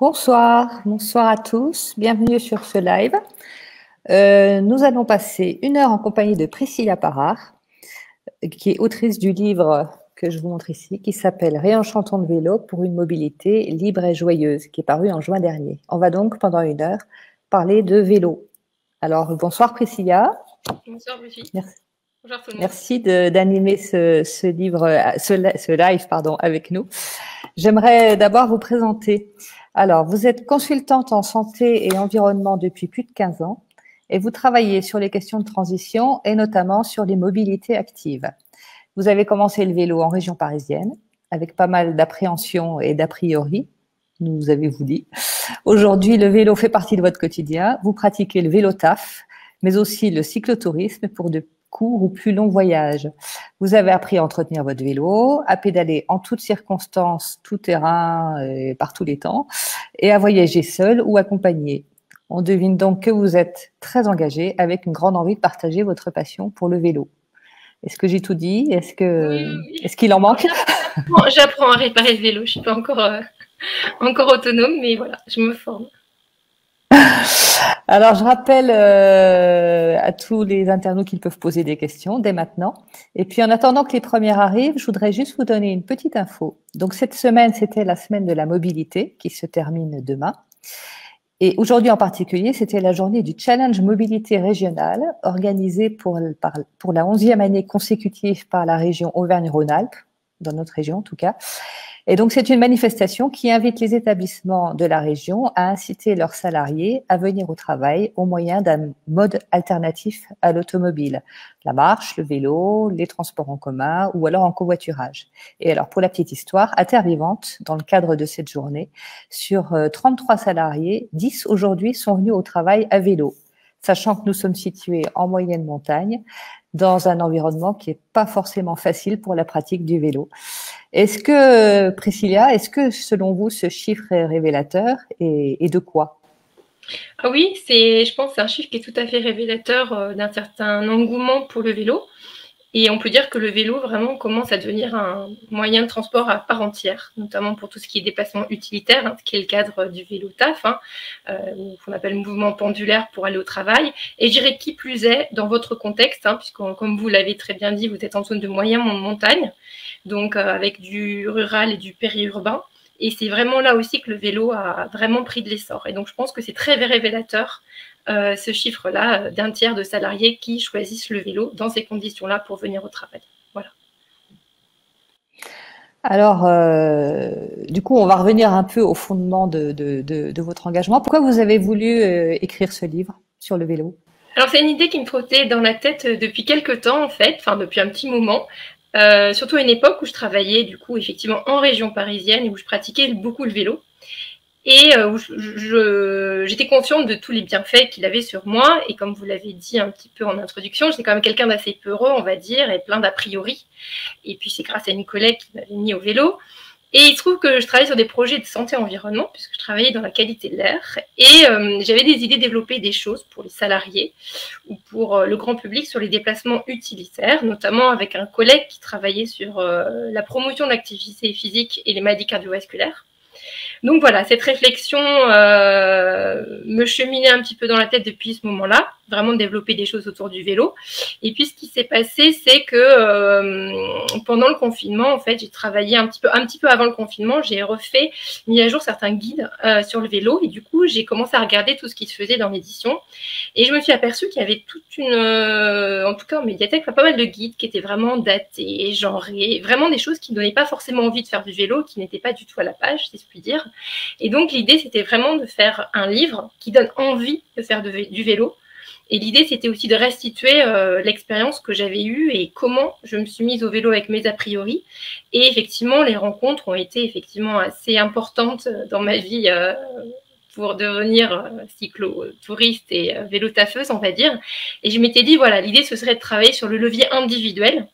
Bonsoir, bonsoir à tous, bienvenue sur ce live. Euh, nous allons passer une heure en compagnie de Priscilla Parard, qui est autrice du livre que je vous montre ici, qui s'appelle Réenchantons de vélo pour une mobilité libre et joyeuse, qui est paru en juin dernier. On va donc pendant une heure parler de vélo. Alors bonsoir Priscilla. Bonsoir Lucie. Merci. Bonjour tout le monde. Merci d'animer ce, ce, livre, ce, ce live pardon, avec nous. J'aimerais d'abord vous présenter. Alors, vous êtes consultante en santé et environnement depuis plus de 15 ans et vous travaillez sur les questions de transition et notamment sur les mobilités actives. Vous avez commencé le vélo en région parisienne avec pas mal d'appréhension et d'a priori, nous avez-vous dit. Aujourd'hui, le vélo fait partie de votre quotidien. Vous pratiquez le vélo taf, mais aussi le cyclotourisme pour de courts ou plus longs voyages. Vous avez appris à entretenir votre vélo, à pédaler en toutes circonstances, tout terrain, et par tous les temps, et à voyager seul ou accompagné. On devine donc que vous êtes très engagé avec une grande envie de partager votre passion pour le vélo. Est-ce que j'ai tout dit? Est-ce que est-ce qu'il en manque? J'apprends à réparer le vélo. Je suis pas encore euh, encore autonome, mais voilà, je me forme. Alors, je rappelle euh, à tous les internautes qu'ils peuvent poser des questions dès maintenant. Et puis, en attendant que les premières arrivent, je voudrais juste vous donner une petite info. Donc, cette semaine, c'était la semaine de la mobilité qui se termine demain. Et aujourd'hui en particulier, c'était la journée du Challenge Mobilité Régionale, organisée pour, pour la onzième année consécutive par la région Auvergne-Rhône-Alpes, dans notre région en tout cas. Et donc, c'est une manifestation qui invite les établissements de la région à inciter leurs salariés à venir au travail au moyen d'un mode alternatif à l'automobile. La marche, le vélo, les transports en commun ou alors en covoiturage. Et alors, pour la petite histoire, à Terre Vivante, dans le cadre de cette journée, sur 33 euh, salariés, 10 aujourd'hui sont venus au travail à vélo sachant que nous sommes situés en moyenne montagne, dans un environnement qui n'est pas forcément facile pour la pratique du vélo. Est-ce que, Priscilla, est-ce que selon vous, ce chiffre est révélateur et, de quoi? Ah oui, c'est, je pense, c'est un chiffre qui est tout à fait révélateur euh, d'un certain engouement pour le vélo. Et on peut dire que le vélo vraiment commence à devenir un moyen de transport à part entière, notamment pour tout ce qui est déplacement utilitaire, hein, qui est le cadre du vélo TAF, hein, euh, qu'on appelle mouvement pendulaire pour aller au travail. Et je dirais qui plus est dans votre contexte, hein, puisque comme vous l'avez très bien dit, vous êtes en zone de moyen montagne, donc euh, avec du rural et du périurbain. Et c'est vraiment là aussi que le vélo a vraiment pris de l'essor. Et donc je pense que c'est très révélateur euh, ce chiffre-là euh, d'un tiers de salariés qui choisissent le vélo dans ces conditions-là pour venir au travail. Voilà. Alors, euh, du coup, on va revenir un peu au fondement de, de, votre engagement. Pourquoi vous avez voulu écrire ce livre sur le vélo? Alors c'est une idée qui me trottait dans la tête depuis quelques temps en fait, enfin depuis un petit moment, surtout à une époque où je travaillais du coup effectivement en région parisienne et où je pratiquais beaucoup le vélo et euh, j'étais consciente de tous les bienfaits qu'il avait sur moi. Et comme vous l'avez dit un petit peu en introduction, j'étais quand même quelqu'un d'assez peureux, on va dire, et plein d'a priori. Et puis c'est grâce à une collègue qui m'avait mis au vélo. Et il se trouve que je travaillais sur des projets de santé environnement, puisque je travaillais dans la qualité de l'air. Et euh, j'avais des idées de développer des choses pour les salariés ou pour euh, le grand public sur les déplacements utilitaires, notamment avec un collègue qui travaillait sur la promotion de l'activité physique et les maladies cardiovasculaires. Donc voilà, cette réflexion euh, me cheminait un petit peu dans la tête depuis ce moment-là, vraiment développer des choses autour du vélo. Et puis ce qui s'est passé, c'est que euh, pendant le confinement, en fait, j'ai travaillé un petit peu, un petit peu avant le confinement, j'ai refait, mis à jour certains guides euh, sur le vélo, et du coup, j'ai commencé à regarder tout ce qui se faisait dans l'édition, et je me suis aperçue qu'il y avait toute une, en tout cas en médiathèque, pas mal de guides qui étaient vraiment datés, genrés, vraiment des choses qui ne donnaient pas forcément envie de faire du vélo, qui n'étaient pas du tout à la page, si je puis dire. Et donc l'idée, c'était vraiment de faire un livre qui donne envie de faire du vélo. Et l'idée, c'était aussi de restituer euh, l'expérience que j'avais eue et comment je me suis mise au vélo avec mes a priori. Et effectivement, les rencontres ont été effectivement assez importantes dans ma vie euh, pour devenir euh, cyclo-touriste et vélo taffeuse, on va dire. Et je m'étais dit, voilà, l'idée, ce serait de travailler sur le levier individuel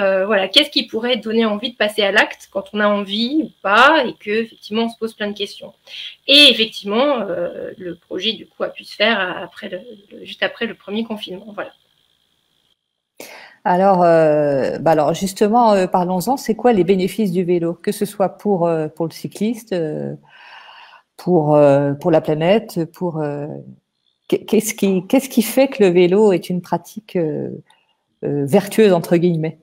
euh, voilà, qu'est-ce qui pourrait donner envie de passer à l'acte quand on a envie ou pas et que effectivement on se pose plein de questions. Et effectivement, euh, le projet du coup a pu se faire après le, juste après le premier confinement. Voilà. Alors, euh, bah alors justement, parlons-en. C'est quoi les bénéfices du vélo, que ce soit pour pour le cycliste, pour, pour la planète, pour qu'est-ce qui, qu'est-ce qui fait que le vélo est une pratique vertueuse entre guillemets?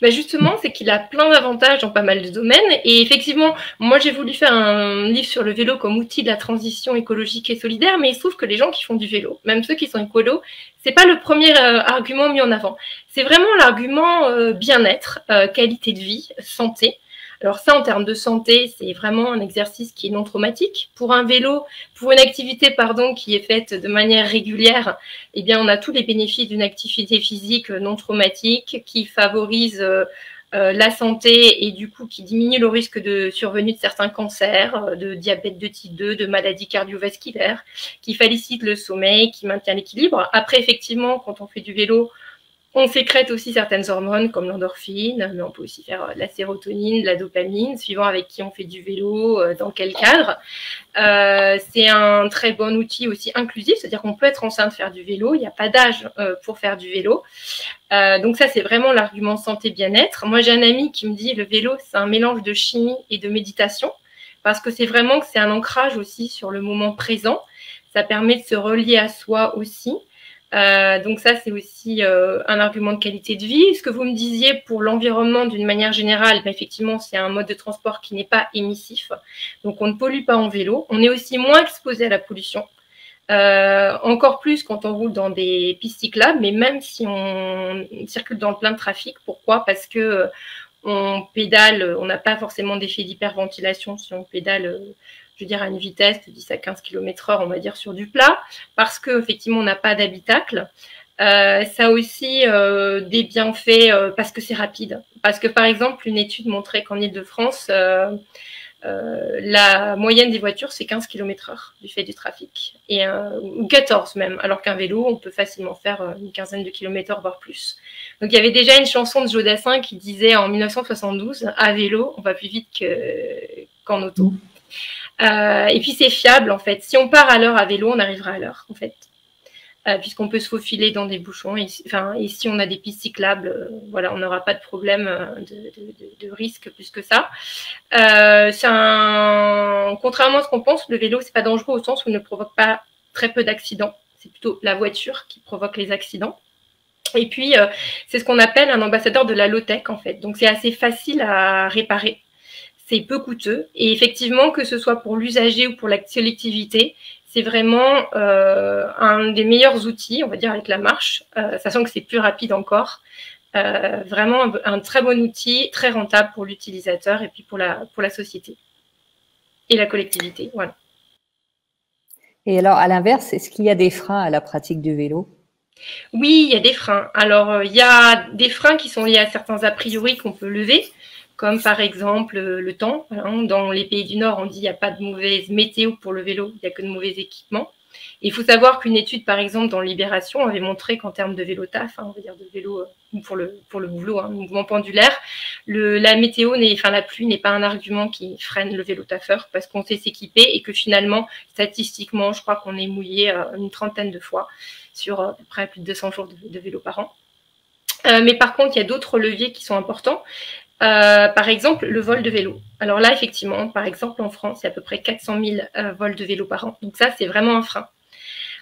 Bah justement, c'est qu'il a plein d'avantages dans pas mal de domaines. Et effectivement, moi j'ai voulu faire un livre sur le vélo comme outil de la transition écologique et solidaire, mais il se trouve que les gens qui font du vélo, même ceux qui sont écolos, c'est pas le premier euh, argument mis en avant. C'est vraiment l'argument euh, bien-être, euh, qualité de vie, santé. Alors ça, en termes de santé, c'est vraiment un exercice qui est non traumatique. Pour un vélo, pour une activité, pardon, qui est faite de manière régulière, eh bien, on a tous les bénéfices d'une activité physique non traumatique qui favorise euh, euh, la santé et du coup qui diminue le risque de survenue de certains cancers, euh, de diabète de type 2, de maladies cardiovasculaires, qui félicite le sommeil, qui maintient l'équilibre. Après, effectivement, quand on fait du vélo, on sécrète aussi certaines hormones comme l'endorphine, mais on peut aussi faire euh, la sérotonine, la dopamine, suivant avec qui on fait du vélo, euh, dans quel cadre. Euh, c'est un très bon outil aussi inclusif, c'est-à-dire qu'on peut être enceinte faire du vélo, il n'y a pas d'âge pour faire du vélo. donc ça, c'est vraiment l'argument santé-bien-être. Moi, j'ai un ami qui me dit le vélo, c'est un mélange de chimie et de méditation, parce que c'est vraiment que c'est un ancrage aussi sur le moment présent. Ça permet de se relier à soi aussi. Euh, donc ça, c'est aussi euh, un argument de qualité de vie. Ce que vous me disiez pour l'environnement d'une manière générale, ben, effectivement, c'est un mode de transport qui n'est pas émissif. Donc on ne pollue pas en vélo. On est aussi moins exposé à la pollution. Euh, encore plus quand on roule dans des pistes cyclables, mais même si on circule dans le plein de trafic. Pourquoi? Parce que on pédale, on n'a pas forcément d'effet d'hyperventilation si on pédale je veux dire, à une vitesse de 10 à 15 km heure, on va dire, sur du plat, parce qu'effectivement, on n'a pas d'habitacle. Euh, ça a aussi euh, des bienfaits euh, parce que c'est rapide. Parce que, par exemple, une étude montrait qu'en Ile-de-France, euh, euh, la moyenne des voitures, c'est 15 km heure du fait du trafic. Et, ou 14 même, alors qu'un vélo, on peut facilement faire une quinzaine de kilomètres heure, voire plus. Donc, il y avait déjà une chanson de Jodassin qui disait en 1972, à vélo, on va plus vite qu'en auto. Euh, et puis c'est fiable en fait. Si on part à l'heure à vélo, on arrivera à l'heure en fait. Euh, puisqu'on peut se faufiler dans des bouchons. Et, enfin, si on a des pistes cyclables, euh, voilà, on n'aura pas de problème de, de, risque plus que ça. c'est un... Contrairement à ce qu'on pense, le vélo, c'est pas dangereux au sens où il ne provoque pas très peu d'accidents. C'est plutôt la voiture qui provoque les accidents. Et puis, c'est ce qu'on appelle un ambassadeur de la low-tech, en fait. Donc, c'est assez facile à réparer c'est peu coûteux. Et effectivement, que ce soit pour l'usager ou pour la collectivité, c'est vraiment euh, un des meilleurs outils, on va dire, avec la marche, euh, sachant que c'est plus rapide encore. Euh, vraiment un, très bon outil, très rentable pour l'utilisateur et puis pour la, pour la société et la collectivité. Voilà. Et alors, à l'inverse, est-ce qu'il y a des freins à la pratique du vélo? Oui, il y a des freins. Alors, il y a des freins qui sont liés à certains a priori qu'on peut lever comme par exemple euh, le temps. Hein. Dans les pays du Nord, on dit qu'il n'y a pas de mauvaise météo pour le vélo, il n'y a que de mauvais équipements. il faut savoir qu'une étude, par exemple, dans Libération, avait montré qu'en termes de vélo taf, hein, on va dire de vélo euh, pour le, pour le boulot, hein, mouvement pendulaire, la météo, enfin la pluie n'est pas un argument qui freine le vélo taffeur parce qu'on sait s'équiper et que finalement, statistiquement, je crois qu'on est mouillé euh, une trentaine de fois sur à peu près plus de 200 jours de, vélo par an. mais par contre, il y a d'autres leviers qui sont importants. Euh, par exemple, le vol de vélo. Alors là, effectivement, par exemple, en France, il y a à peu près 400 000 euh, vols de vélo par an. Donc ça, c'est vraiment un frein.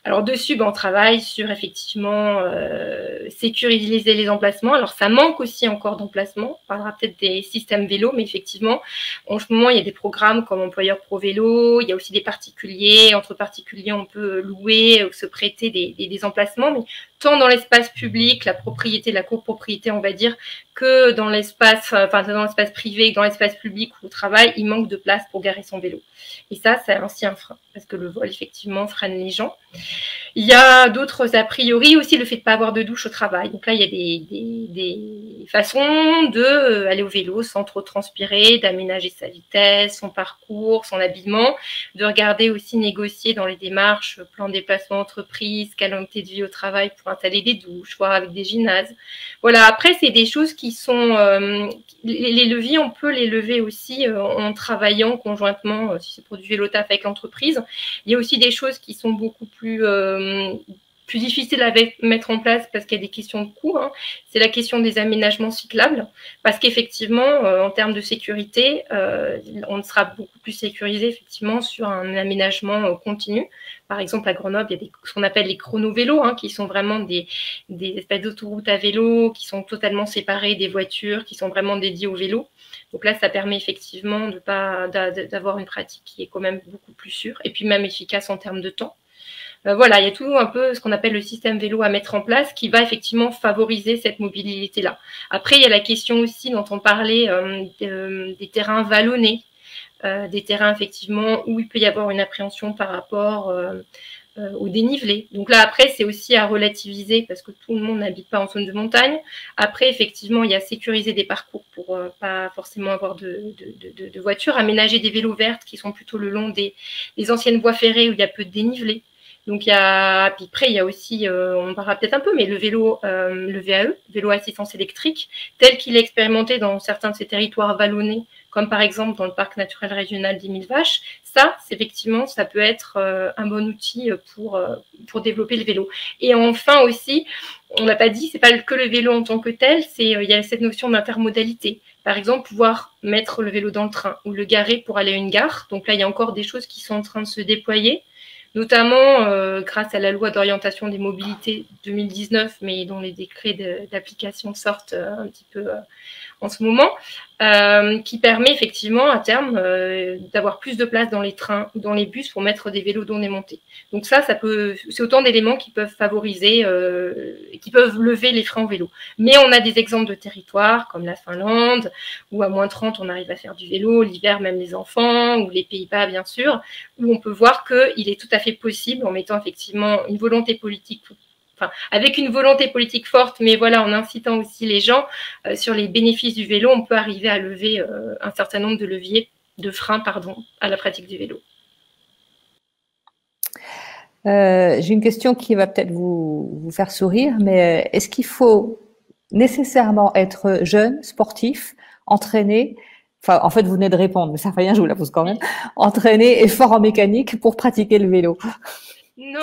Alors dessus, ben, on travaille sur effectivement euh, sécuriser les emplacements. Alors ça manque aussi encore d'emplacements. On parlera peut-être des systèmes vélo, mais effectivement, en ce moment, il y a des programmes comme Employeur Pro Vélo. Il y a aussi des particuliers. Entre particuliers, on peut louer ou se prêter des, des, des emplacements. Mais tant dans l'espace public, la propriété, la copropriété, on va dire, que dans l'espace, enfin dans l'espace privé, dans l'espace public ou au travail, il manque de place pour garer son vélo. Et ça, c'est aussi un frein, parce que le vol, effectivement, freine les gens. Il y a d'autres a priori aussi le fait de pas avoir de douche au travail. Donc là, il y a des, des, façons de euh, au vélo sans trop transpirer, d'aménager sa vitesse, son parcours, son habillement, de regarder aussi négocier dans les démarches plan déplacement entreprise, qualité de vie au travail pour installer des douches, voire avec des gymnases. Voilà. Après, c'est des choses qui sont euh, les, leviers, on peut les lever aussi euh, en travaillant conjointement, si c'est pour du vélo taf avec l'entreprise. Il y a aussi des choses qui sont beaucoup plus plus difficile à mettre en place parce qu'il y a des questions de coût, hein, c'est la question des aménagements cyclables. Parce qu'effectivement, euh, en termes de sécurité, euh, on sera beaucoup plus sécurisé effectivement sur un aménagement euh, continu. Par exemple, à Grenoble, il y a des, ce qu'on appelle les chrono-vélos, hein, qui sont vraiment des, des espèces d'autoroutes à vélo, qui sont totalement séparées des voitures, qui sont vraiment dédiées au vélo. Donc là, ça permet effectivement de pas d'avoir une pratique qui est quand même beaucoup plus sûre et puis même efficace en termes de temps. Euh, voilà, il y a tout un peu ce qu'on appelle le système vélo à mettre en place qui va effectivement favoriser cette mobilité-là. Après, il y a la question aussi dont on parlait euh, euh, des terrains vallonnés, des terrains effectivement où il peut y avoir une appréhension par rapport au dénivelé. Donc là, après, c'est aussi à relativiser parce que tout le monde n'habite pas en zone de montagne. Après, effectivement, il y a sécuriser des parcours pour pas forcément avoir de, de, voitures, aménager des vélos vertes qui sont plutôt le long des, des anciennes voies ferrées où il y a peu de dénivelé. Donc il y a, puis après il y a aussi, euh, on parlera peut-être un peu, mais le vélo, euh, le VAE, vélo assistance électrique, tel qu'il est expérimenté dans certains de ces territoires vallonnés, comme par exemple dans le parc naturel régional des Mille Vaches, ça, effectivement, ça peut être euh, un bon outil pour pour développer le vélo. Et enfin aussi, on n'a pas dit, c'est pas que le vélo en tant que tel, c'est il y a cette notion d'intermodalité. Par exemple, pouvoir mettre le vélo dans le train ou le garer pour aller à une gare. Donc là, il y a encore des choses qui sont en train de se déployer notamment euh, grâce à la loi d'orientation des mobilités 2019, mais dont les décrets d'application sortent euh, un petit peu euh, en ce moment, euh, qui permet effectivement à terme euh, d'avoir plus de place dans les trains ou dans les bus pour mettre des vélos dont montées. Donc ça, ça peut, c'est autant d'éléments qui peuvent favoriser, euh, qui peuvent lever les freins au vélo. Mais on a des exemples de territoires comme la Finlande, où à moins 30 on arrive à faire du vélo, l'hiver même les enfants, ou les Pays-Bas bien sûr, où on peut voir qu'il est tout à fait possible en mettant effectivement une volonté politique avec une volonté politique forte, mais voilà, en incitant aussi les gens euh, sur les bénéfices du vélo, on peut arriver à lever euh, un certain nombre de leviers, de freins, pardon, à la pratique du vélo. Euh, j'ai une question qui va peut-être vous, vous, faire sourire, mais est-ce qu'il faut nécessairement être jeune, sportif, entraîné? Enfin, en fait, vous venez de répondre, mais ça fait rien, je vous la pose quand même. Entraîné et fort en mécanique pour pratiquer le vélo.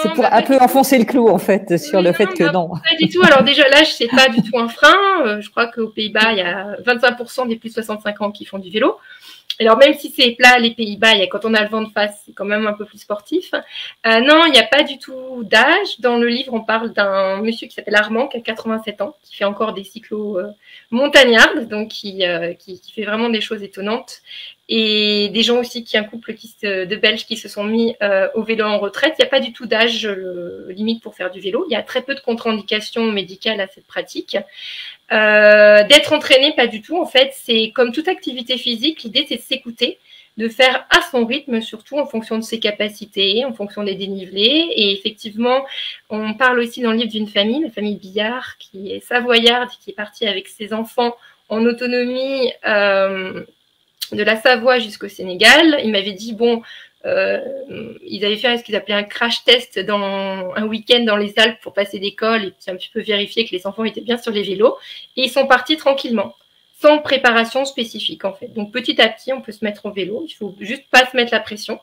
C'est pour un peu enfoncer le clou en fait sur le fait que non. Pas du tout. Alors déjà l'âge c'est pas du tout un frein. Euh, je crois qu'aux Pays-Bas il y a 25% des plus de 65 ans qui font du vélo. Alors même si c'est plat les Pays-Bas, quand on a le vent de face, c'est quand même un peu plus sportif. Euh, non, il n'y a pas du tout d'âge. Dans le livre, on parle d'un monsieur qui s'appelle Armand, qui a 87 ans, qui fait encore des cyclos euh, montagnards, donc qui, euh, qui, qui, fait vraiment des choses étonnantes. Et des gens aussi qui un couple qui se, de Belges qui se sont mis euh, au vélo en retraite. Il n'y a pas du tout d'âge limite pour faire du vélo. Il y a très peu de contre-indications médicales à cette pratique. Euh, d'être entraîné, pas du tout. En fait, c'est comme toute activité physique, l'idée c'est de s'écouter, de faire à son rythme, surtout en fonction de ses capacités, en fonction des dénivelés. Et effectivement, on parle aussi dans le livre d'une famille, la famille Billard, qui est savoyarde, qui est partie avec ses enfants en autonomie euh, de la Savoie jusqu'au Sénégal. Il m'avait dit, bon, euh, ils avaient fait ce qu'ils appelaient un crash test dans un week-end dans les Alpes pour passer d'école et un petit peu vérifier que les enfants étaient bien sur les vélos. Et ils sont partis tranquillement, sans préparation spécifique en fait. Donc petit à petit, on peut se mettre au vélo. Il faut juste pas se mettre la pression.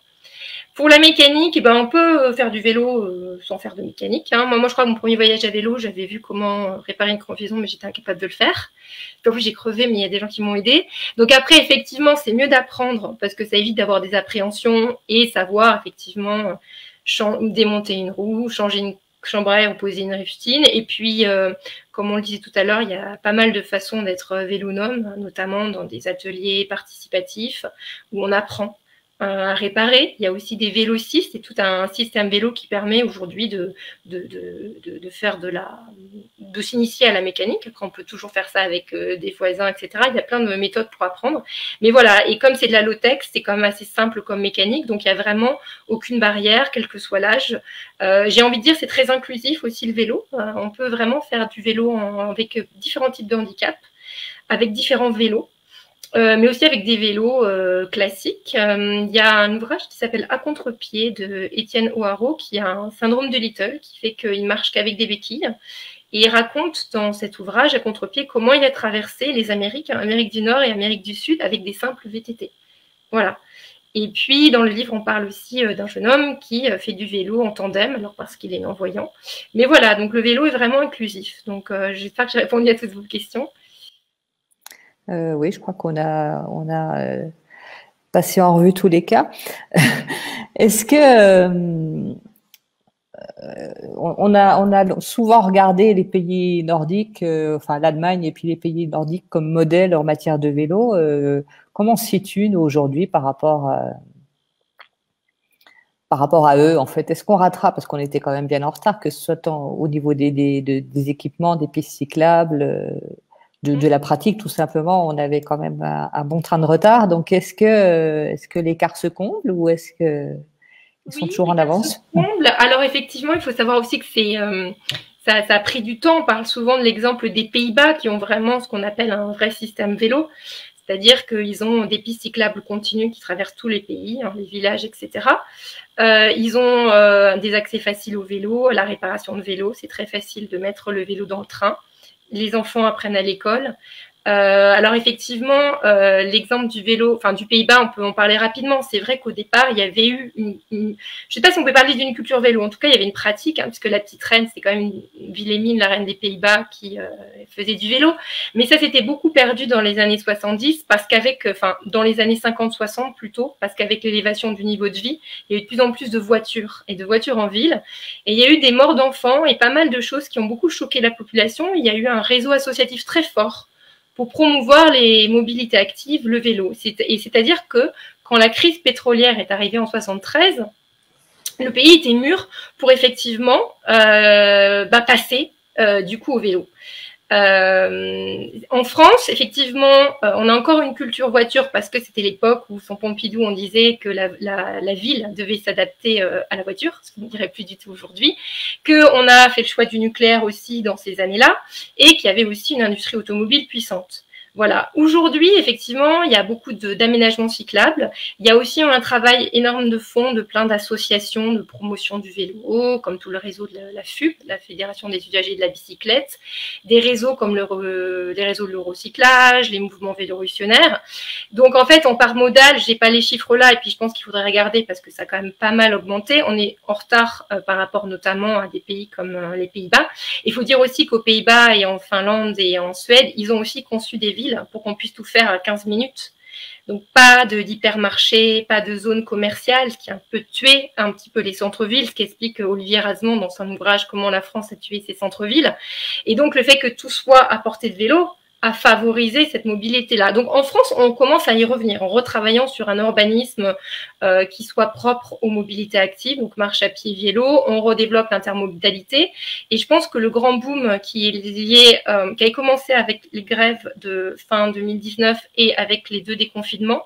Pour la mécanique, ben, on peut faire du vélo euh, sans faire de mécanique. Hein. Moi, moi, je crois que mon premier voyage à vélo, j'avais vu comment réparer une crevaison, mais j'étais incapable de le faire. En plus, j'ai crevé, mais il y a des gens qui m'ont aidé. Donc après, effectivement, c'est mieux d'apprendre parce que ça évite d'avoir des appréhensions et savoir effectivement démonter une roue, changer une chambre à air ou poser une rustine. Et puis, euh, comme on le disait tout à l'heure, il y a pas mal de façons d'être vélonome, notamment dans des ateliers participatifs où on apprend à réparer. Il y a aussi des vélocistes et tout un système vélo qui permet aujourd'hui de, de, de, de, faire de la, de s'initier à la mécanique. Après, on peut toujours faire ça avec euh, des voisins, etc. Il y a plein de méthodes pour apprendre. Mais voilà. Et comme c'est de la low-tech, c'est quand même assez simple comme mécanique. Donc, il y a vraiment aucune barrière, quel que soit l'âge. Euh, J'ai envie de dire, c'est très inclusif aussi le vélo. Euh, on peut vraiment faire du vélo avec différents types de handicap, avec différents vélos. Euh, mais aussi avec des vélos euh, classiques. Euh, il y a un ouvrage qui s'appelle À contre-pied de Étienne O'Haraud, qui a un syndrome de Little, qui fait qu'il marche qu'avec des béquilles. Et il raconte dans cet ouvrage à contre-pied comment il a traversé les Amériques, Amérique du Nord et Amérique du Sud, avec des simples VTT. Voilà. Et puis, dans le livre, on parle aussi d'un jeune homme qui fait du vélo en tandem, alors parce qu'il est non-voyant. Mais voilà, donc le vélo est vraiment inclusif. Donc, j'espère que j'ai répondu à toutes vos questions. Oui, je crois qu'on a, on a passé en revue tous les cas. Est-ce que euh, on, a, on a souvent regardé les pays nordiques, euh, enfin l'Allemagne et puis les pays nordiques comme modèle en matière de vélo. Euh, comment on se situe nous aujourd'hui par rapport à, par rapport à eux en fait? Est-ce qu'on rattrape parce qu'on était quand même bien en retard, que ce soit au niveau des, des, équipements, des pistes cyclables, de, la pratique tout simplement, on avait quand même un, bon train de retard. Donc est-ce que est-ce que l'écart se comble ou est-ce que ils sont toujours en avance? Alors effectivement, il faut savoir aussi que c'est euh, ça, ça, a pris du temps. On parle souvent de l'exemple des Pays-Bas qui ont vraiment ce qu'on appelle un vrai système vélo. C'est-à-dire qu'ils ont des pistes cyclables continues qui traversent tous les pays, hein, les villages, etc. Euh, ils ont euh, des accès faciles au vélo, la réparation de vélo. C'est très facile de mettre le vélo dans le train. Les enfants apprennent à l'école. Euh, alors effectivement, euh, l'exemple du vélo, enfin du Pays-Bas, on peut en parler rapidement. C'est vrai qu'au départ, il y avait eu, une, je ne sais pas si on peut parler d'une culture vélo. En tout cas, il y avait une pratique, hein, puisque la petite reine, c'est quand même une, Wilhelmine, la reine des Pays-Bas, qui euh, faisait du vélo. Mais ça s'était beaucoup perdu dans les années 70, parce qu'avec, enfin dans les années 50-60 plutôt, parce qu'avec l'élévation du niveau de vie, il y a eu de plus en plus de voitures et de voitures en ville, et il y a eu des morts d'enfants et pas mal de choses qui ont beaucoup choqué la population. Il y a eu un réseau associatif très fort pour promouvoir les mobilités actives, le vélo. Et c'est-à-dire que quand la crise pétrolière est arrivée en 73, le pays était mûr pour effectivement euh, bah, passer euh, du coup au vélo. Euh, en France, effectivement, euh, on a encore une culture voiture parce que c'était l'époque où, sans Pompidou, on disait que la, ville devait s'adapter euh, à la voiture, ce qu'on ne dirait plus du tout aujourd'hui, qu'on a fait le choix du nucléaire aussi dans ces années-là, et qu'il y avait aussi une industrie automobile puissante. Voilà. Aujourd'hui, effectivement, il y a beaucoup d'aménagements cyclables. Il y a aussi un travail énorme de fond de plein d'associations de promotion du vélo, comme tout le réseau de la, FUB, la Fédération des usagers de la bicyclette, des réseaux comme le, les réseaux de l'eurocyclage, les mouvements vélorutionnaires. Donc, en fait, en part modal, j'ai pas les chiffres là, et puis je pense qu'il faudrait regarder parce que ça a quand même pas mal augmenté. On est en retard euh, par rapport notamment à des pays comme euh, les Pays-Bas. Il faut dire aussi qu'aux Pays-Bas et en Finlande et en Suède, ils ont aussi conçu des villes pour qu'on puisse tout faire à 15 minutes. Donc pas d'hypermarché, pas de zone commerciale, ce qui a un peu tué un petit peu les centres-villes, ce qui explique Olivier Razemont dans son ouvrage Comment la France a tué ses centres-villes. Et donc le fait que tout soit à portée de vélo, à favoriser cette mobilité-là. Donc en France, on commence à y revenir en retravaillant sur un urbanisme euh, qui soit propre aux mobilités actives, donc marche à pied, vélo. On redéveloppe l'intermodalité. Et je pense que le grand boom qui est lié, euh, qui a commencé avec les grèves de fin 2019 et avec les deux déconfinements,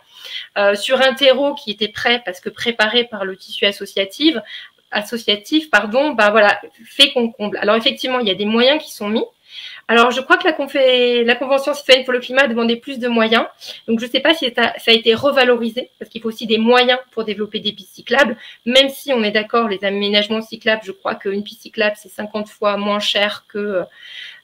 euh, sur un terreau qui était prêt parce que préparé par le tissu associatif, associatif, pardon, bah voilà, fait qu'on comble. Alors effectivement, il y a des moyens qui sont mis. Alors, je crois que la, la Convention citoyenne pour le climat demandait plus de moyens. Donc, je ne sais pas si ça, a été revalorisé, parce qu'il faut aussi des moyens pour développer des pistes cyclables. Même si on est d'accord, les aménagements cyclables, je crois qu'une piste cyclable, c'est 50 fois moins cher que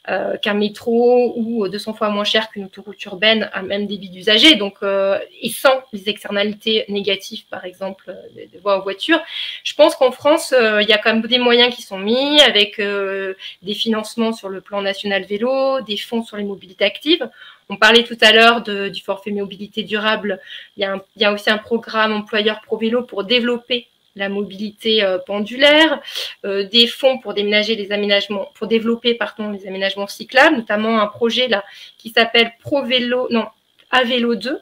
euh, qu'un métro ou 200 fois moins cher qu'une autoroute urbaine à même débit d'usagers, donc euh, et sans les externalités négatives, par exemple, euh, des, voies en voiture. Je pense qu'en France, il y a quand même des moyens qui sont mis avec des financements sur le plan national vélo, des fonds sur les mobilités actives. On parlait tout à l'heure du forfait mobilité durable. Il y, a il y a aussi un programme employeur pro vélo pour développer la mobilité euh, pendulaire, euh, des fonds pour déménager les aménagements, pour développer pardon les aménagements cyclables, notamment un projet là qui s'appelle Pro Vélo, non, à vélo 2.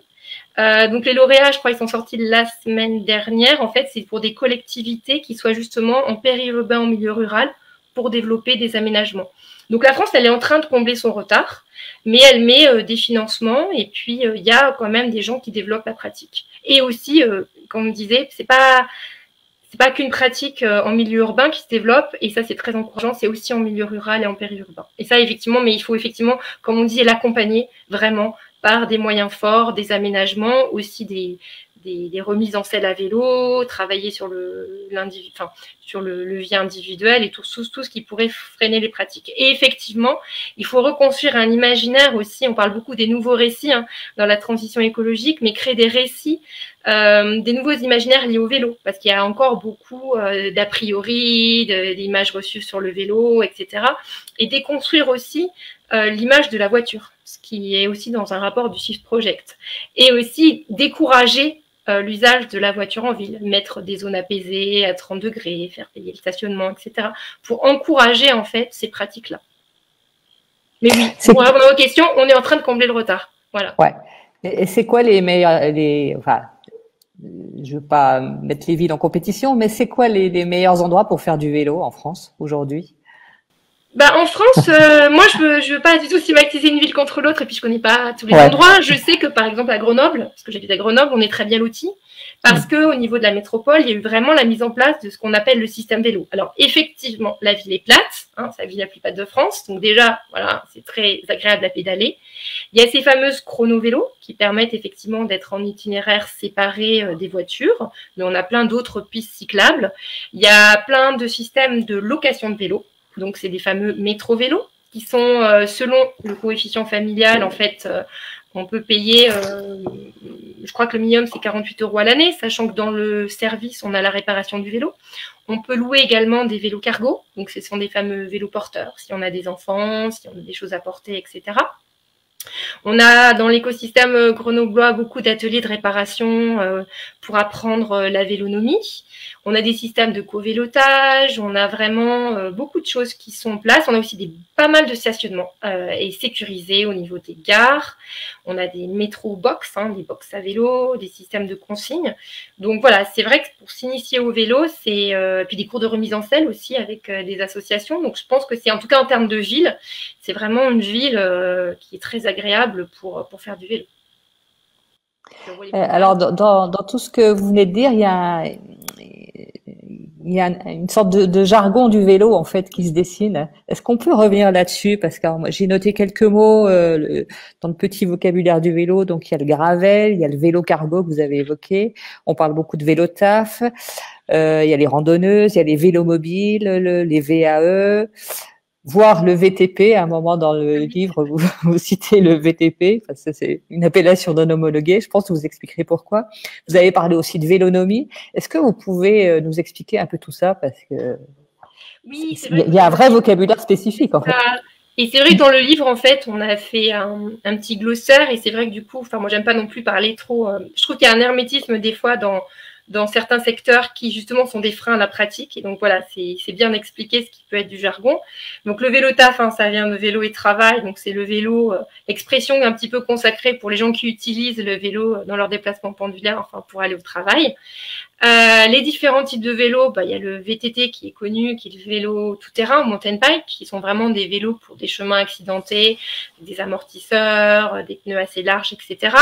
Euh, donc les lauréats, je crois, ils sont sortis la semaine dernière. En fait, c'est pour des collectivités qui soient justement en périurbain, en milieu rural, pour développer des aménagements. Donc la France, elle est en train de combler son retard, mais elle met des financements et puis il y a quand même des gens qui développent la pratique. Et aussi, comme on disait, c'est pas c'est pas qu'une pratique euh, en milieu urbain qui se développe, et ça c'est très encourageant, c'est aussi en milieu rural et en périurbain. Et ça effectivement, mais il faut effectivement, comme on dit, l'accompagner vraiment par des moyens forts, des aménagements, aussi des, des, remises en selle à vélo, travailler sur le enfin, sur le levier individuel et tout, ce qui pourrait freiner les pratiques. Et effectivement, il faut reconstruire un imaginaire aussi. On parle beaucoup des nouveaux récits hein, dans la transition écologique, mais créer des récits, euh, des nouveaux imaginaires liés au vélo, parce qu'il y a encore beaucoup euh, d'a priori, d'images reçues sur le vélo, etc. Et déconstruire aussi euh, l'image de la voiture, ce qui est aussi dans un rapport du Shift Project. Et aussi décourager euh, l'usage de la voiture en ville, mettre des zones apaisées à 30 degrés, faire payer le stationnement, etc. Pour encourager en fait ces pratiques-là. Mais oui, pour répondre à vos questions, on est en train de combler le retard. Voilà. Ouais. Et c'est quoi les meilleurs, les, enfin, je veux pas mettre les villes en compétition, mais c'est quoi les, les meilleurs endroits pour faire du vélo en France aujourd'hui? Bah, en France, euh, moi, je veux, je veux pas du tout stigmatiser une ville contre l'autre, et puis je connais pas tous les endroits. Je sais que, par exemple, à Grenoble, parce que j'habite à Grenoble, on est très bien lotis, parce que au niveau de la métropole, il y a eu vraiment la mise en place de ce qu'on appelle le système vélo. Alors, effectivement, la ville est plate, hein, c'est la ville la plus plate de France, donc déjà, voilà, c'est très agréable à pédaler. Il y a ces fameuses chrono-vélos qui permettent effectivement d'être en itinéraire séparé euh, des voitures, mais on a plein d'autres pistes cyclables. Il y a plein de systèmes de location de vélos donc, c'est des fameux métro-vélos qui sont, euh, selon le coefficient familial, en fait, euh, on peut payer, euh, je crois que le minimum, c'est 48 euros à l'année, sachant que dans le service, on a la réparation du vélo. On peut louer également des vélos cargo, donc ce sont des fameux vélos porteurs, si on a des enfants, si on a des choses à porter, etc. On a dans l'écosystème grenoblois beaucoup d'ateliers de réparation pour apprendre la vélonomie. On a des systèmes de co-vélotage, on a vraiment euh, beaucoup de choses qui sont en place. On a aussi des, pas mal de stationnements euh, et sécurisés au niveau des gares. On a des métro box, hein, des box à vélo, des systèmes de consignes. Donc voilà, c'est vrai que pour s'initier au vélo, c'est euh, puis des cours de remise en selle aussi avec des associations. Donc je pense que c'est en tout cas en termes de ville, c'est vraiment une ville qui est très agréable pour pour faire du vélo. Alors, dans, dans, tout ce que vous venez de dire, il y a, il y a une sorte de, jargon du vélo en fait qui se dessine. Est-ce qu'on peut revenir là-dessus? Parce que j'ai noté quelques mots euh, dans le petit vocabulaire du vélo. Donc il y a le gravel, il y a le vélo cargo que vous avez évoqué. On parle beaucoup de vélo taf. Euh, il y a les randonneuses, il y a les vélos mobiles, les VAE voir le VTP. À un moment dans le livre, vous, vous citez le VTP, que c'est une appellation non homologuée. Je pense que vous expliquerez pourquoi. Vous avez parlé aussi de vélonomie. Est-ce que vous pouvez euh, nous expliquer un peu tout ça Parce que oui, il y a un vrai vocabulaire spécifique en fait. Et c'est vrai que dans le livre, en fait, on a fait un, un petit glossaire, et c'est vrai que du coup, enfin, moi, j'aime pas non plus parler trop. Euh, je trouve qu'il y a un hermétisme des fois dans dans certains secteurs qui justement sont des freins à la pratique. Et donc voilà, c'est bien d'expliquer ce qui peut être du jargon. Donc le vélo taf, hein, ça vient de vélo et travail. Donc c'est le vélo, euh, expression un petit peu consacrée pour les gens qui utilisent le vélo dans leur déplacement pendulaire, enfin pour aller au travail. Euh, les différents types de vélos, bah, il y a le VTT qui est connu, qui est le vélo tout-terrain, mountain bike, qui sont vraiment des vélos pour des chemins accidentés, des amortisseurs, des pneus assez larges, etc.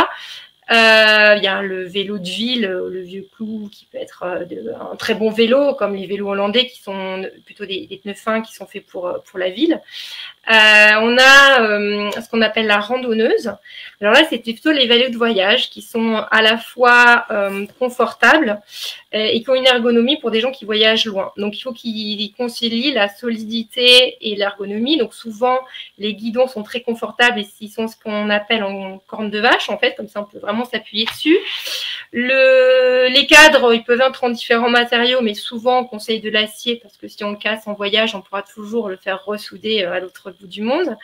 Euh, il y a le vélo de ville, le vieux clou, qui peut être euh, un très bon vélo, comme les vélos hollandais qui sont plutôt des, des pneus fins qui sont faits pour, euh, pour la ville. Euh, on a euh, ce qu'on appelle la randonneuse. Alors là, c'était plutôt les vélos de voyage qui sont à la fois euh, confortables et qui ont une ergonomie pour des gens qui voyagent loin. Donc, il faut qu'ils concilient la solidité et l'ergonomie. Donc, souvent, les guidons sont très confortables et s'ils sont ce qu'on appelle en corne de vache, en fait, comme ça, on peut vraiment s'appuyer dessus. Le, les cadres, ils peuvent être en différents matériaux, mais souvent, on conseille de l'acier parce que si on le casse en voyage, on pourra toujours le faire ressouder à l'autre bout du monde.